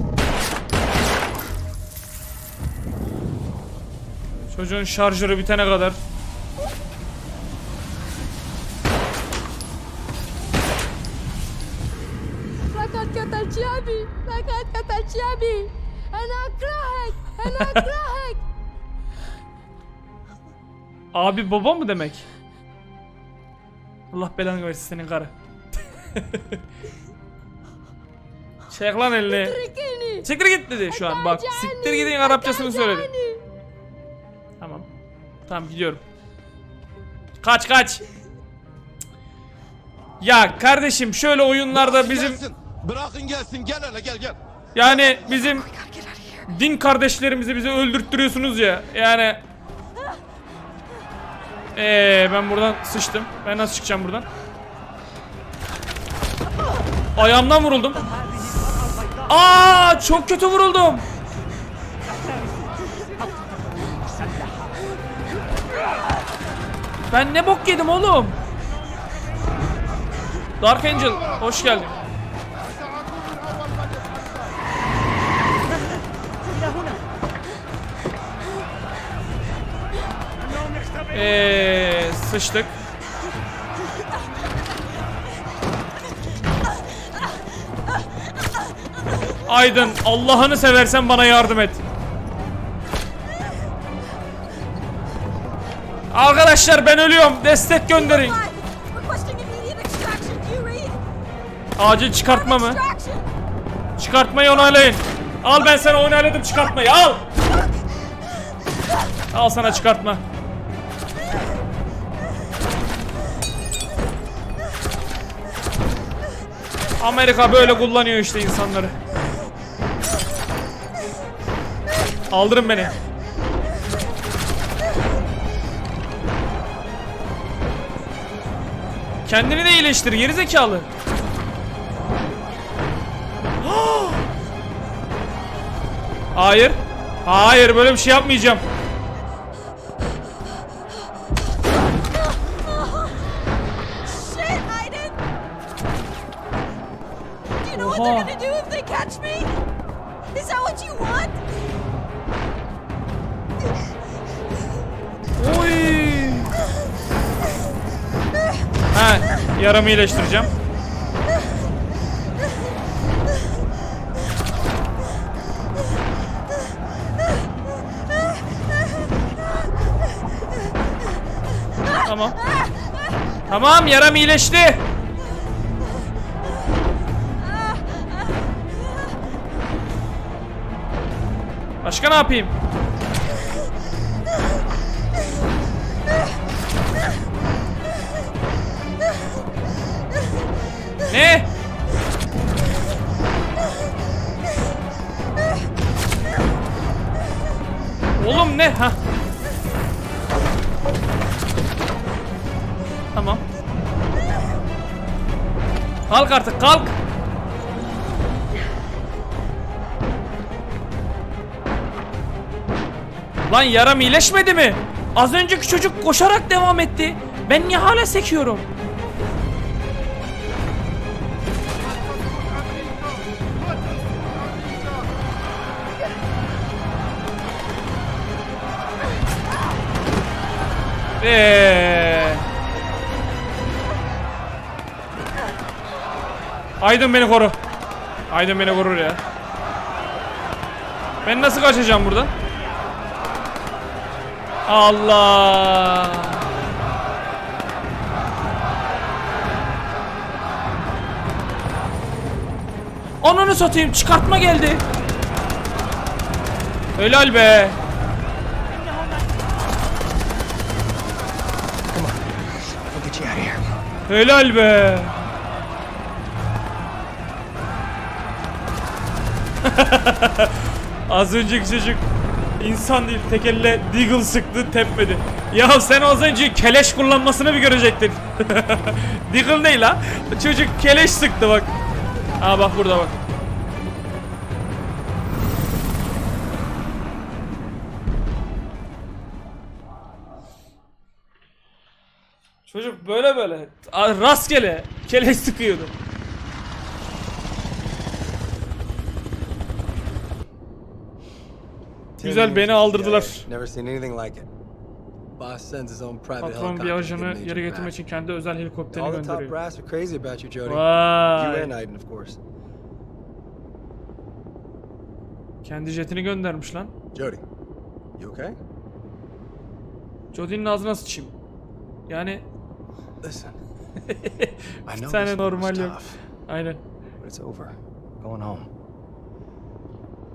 Çocuğun şarjörü bitene kadar. Fakat kataçı abi. Fakat kataçı abi. Ana krahek. Ana krahek. Abi baba mı demek? Allah belanı versin senin karı. Çek lan elini. Siktir git dedi şu an bak. Siktir gidin Arapçasını söyledi. Tamam. Tamam gidiyorum. Kaç kaç. Ya kardeşim şöyle oyunlarda bizim... Bırakın gelsin gel hele gel gel. Yani bizim din kardeşlerimizi bize öldürttürüyorsunuz ya. Yani... Eee ben buradan sıçtım. Ben nasıl çıkacağım buradan? Ayağımdan vuruldum. Aa çok kötü vuruldum. Ben ne bok yedim oğlum? Dark Angel hoş geldin. Eee sıçtık. Aydın Allah'ını seversen bana yardım et. Arkadaşlar ben ölüyorum. Destek gönderin. Acil çıkartma mı? Çıkartmayı onaylayın. Al ben sana onayladım çıkartmayı al. Al sana çıkartma. Amerika böyle kullanıyor işte insanları. Aldırın beni. Kendini de iyileştir geri zekalı. Hayır. Hayır böyle bir şey yapmayacağım. Oha. Ha, yaramı iyileştireceğim. Tamam. Tamam yaram iyileşti. Başka ne yapayım? Ne? Oğlum ne? Ha. Tamam. Kalk artık kalk. Lan yaram iyileşmedi mi? Az önceki çocuk koşarak devam etti. Ben niye hala sekiyorum? Eee. Aydın beni koru. Aydın beni korur ya. Ben nasıl kaçacağım buradan? Allah. Ananı satayım çıkartma geldi. Helal be. We'll get you out of here. Helal be. Az önceki çocuk insan değil tek elle deagle sıktı tepmedi. Ya sen az önce keleş kullanmasını bir görecektin. deagle değil ha. Çocuk keleş sıktı bak. Aa bak burada bak. Rastgele keleş sıkıyordu. Güzel beni aldırdılar. Patron bir ajanı yere getirmek için kendi özel helikopterini gönderiyor. Vay. Kendi jetini göndermiş lan. Jody, you okay? Jody'nin ağzına sıçayım. Yani Listen. I bir know tane normal yok. tough, Aynen. but it's over. Going home.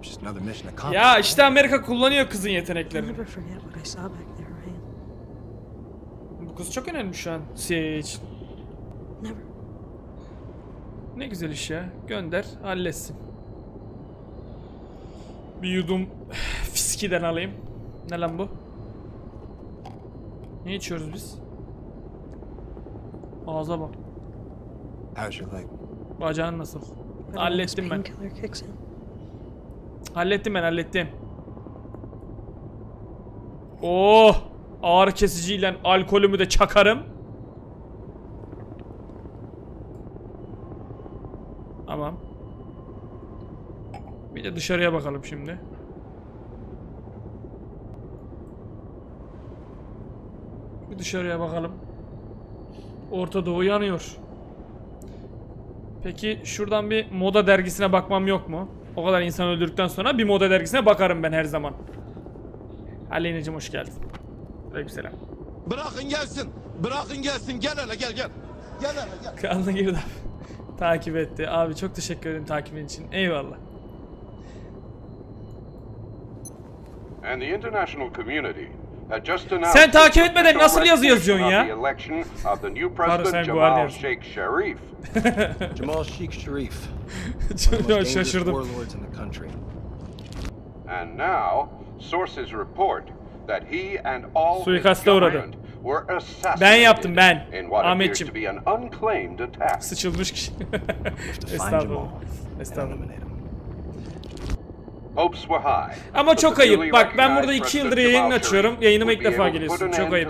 Just another mission accomplished. Ya işte Amerika kullanıyor kızın I'll yeteneklerini. never forget what I saw back there, Ryan. Bu kız çok önemli şu an CIA için. Never. Ne güzel iş ya. Gönder, halletsin. Bir yudum fiskiden alayım. Ne lan bu? Ne içiyoruz biz? Ağza bak. How's your leg? Bacağın nasıl? Hallettim ben. painkiller kicks in. Hallettim ben hallettim. Oh! Ağrı kesiciyle alkolümü de çakarım. Tamam. Bir de dışarıya bakalım şimdi. Bir dışarıya bakalım. Orta Doğu yanıyor. Peki şuradan bir moda dergisine bakmam yok mu? O kadar insan öldürdükten sonra bir moda dergisine bakarım ben her zaman. Aleyna'cım hoş geldin. Aleykümselam. Bırakın gelsin. Bırakın gelsin. Gel hele gel gel. Gel hele gel. Kanlı girdi. Takip etti. Abi çok teşekkür ederim takibin için. Eyvallah. And the international community Sen takip etmeden nasıl yazı yazıyorsun ya? the election of the new Pardon, president sen Guardian. Jamal Sheikh Sharif. Jamal Sheikh Sharif. Çok one of the most dangerous şaşırdım. warlords in the country. And now, sources report that he and all his Suikaste uğradı. government were assassinated Ben yaptım ben. in what appears Ahmetçim. to be an unclaimed attack. Sıçılmış kişi. Estağfurullah. Estağfurullah. eliminate him. Hopes were high. Ama çok ayıp. Bak ben burada iki yıldır yayın açıyorum. Yayınıma ilk defa geliyorsun. Çok ayıp.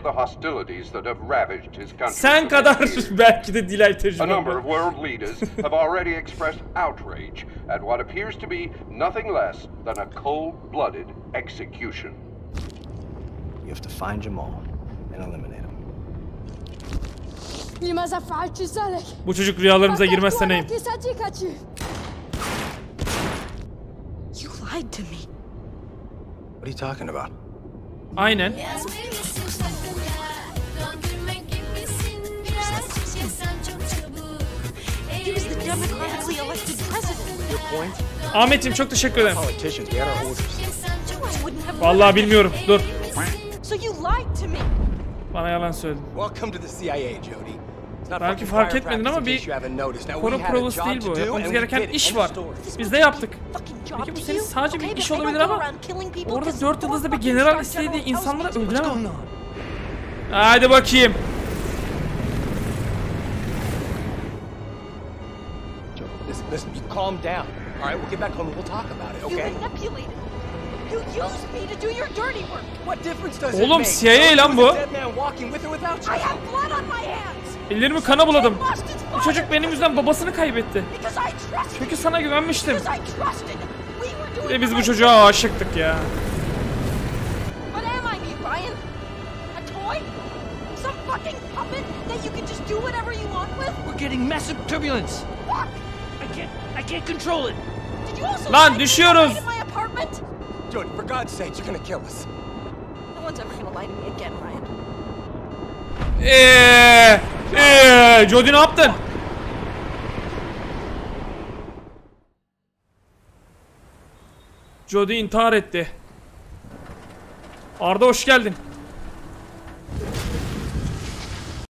Sen kadar belki de Dilay tecrübem var. You have to find Jamal and eliminate. Bu çocuk rüyalarımıza girmezse neyim? lied to me. What are you talking about? Aynen. Ahmet'im çok teşekkür ederim. Vallahi bilmiyorum. Dur. Bana yalan söyledin. Welcome to the CIA, Jody. Belki fark etmedin ama bir a provası değil bu. Yapmamız gereken iş var. Biz de yaptık. Peki bu senin sadece bir iş olabilir ama orada dört yıldızlı bir general istediği insanları öldüremem. Hadi bakayım. Listen, listen, you calm down. All right, we'll get back home and we'll talk about it, You okay? manipulated me. You used me to do your dirty work. What difference does it Oğlum? CIA lan bu. I have blood on my hands Ellerimi kana buladım. Bu çocuk benim yüzümden babasını kaybetti. Çünkü sana güvenmiştim. Ve biz bu çocuğa aşıktık ya. Lan düşüyoruz. Jody, for God's sake, you're gonna kill us. No one's ever gonna lie to me again, Ryan. Eee, eee, Jody ne yaptın? Jody intihar etti. Arda hoş geldin.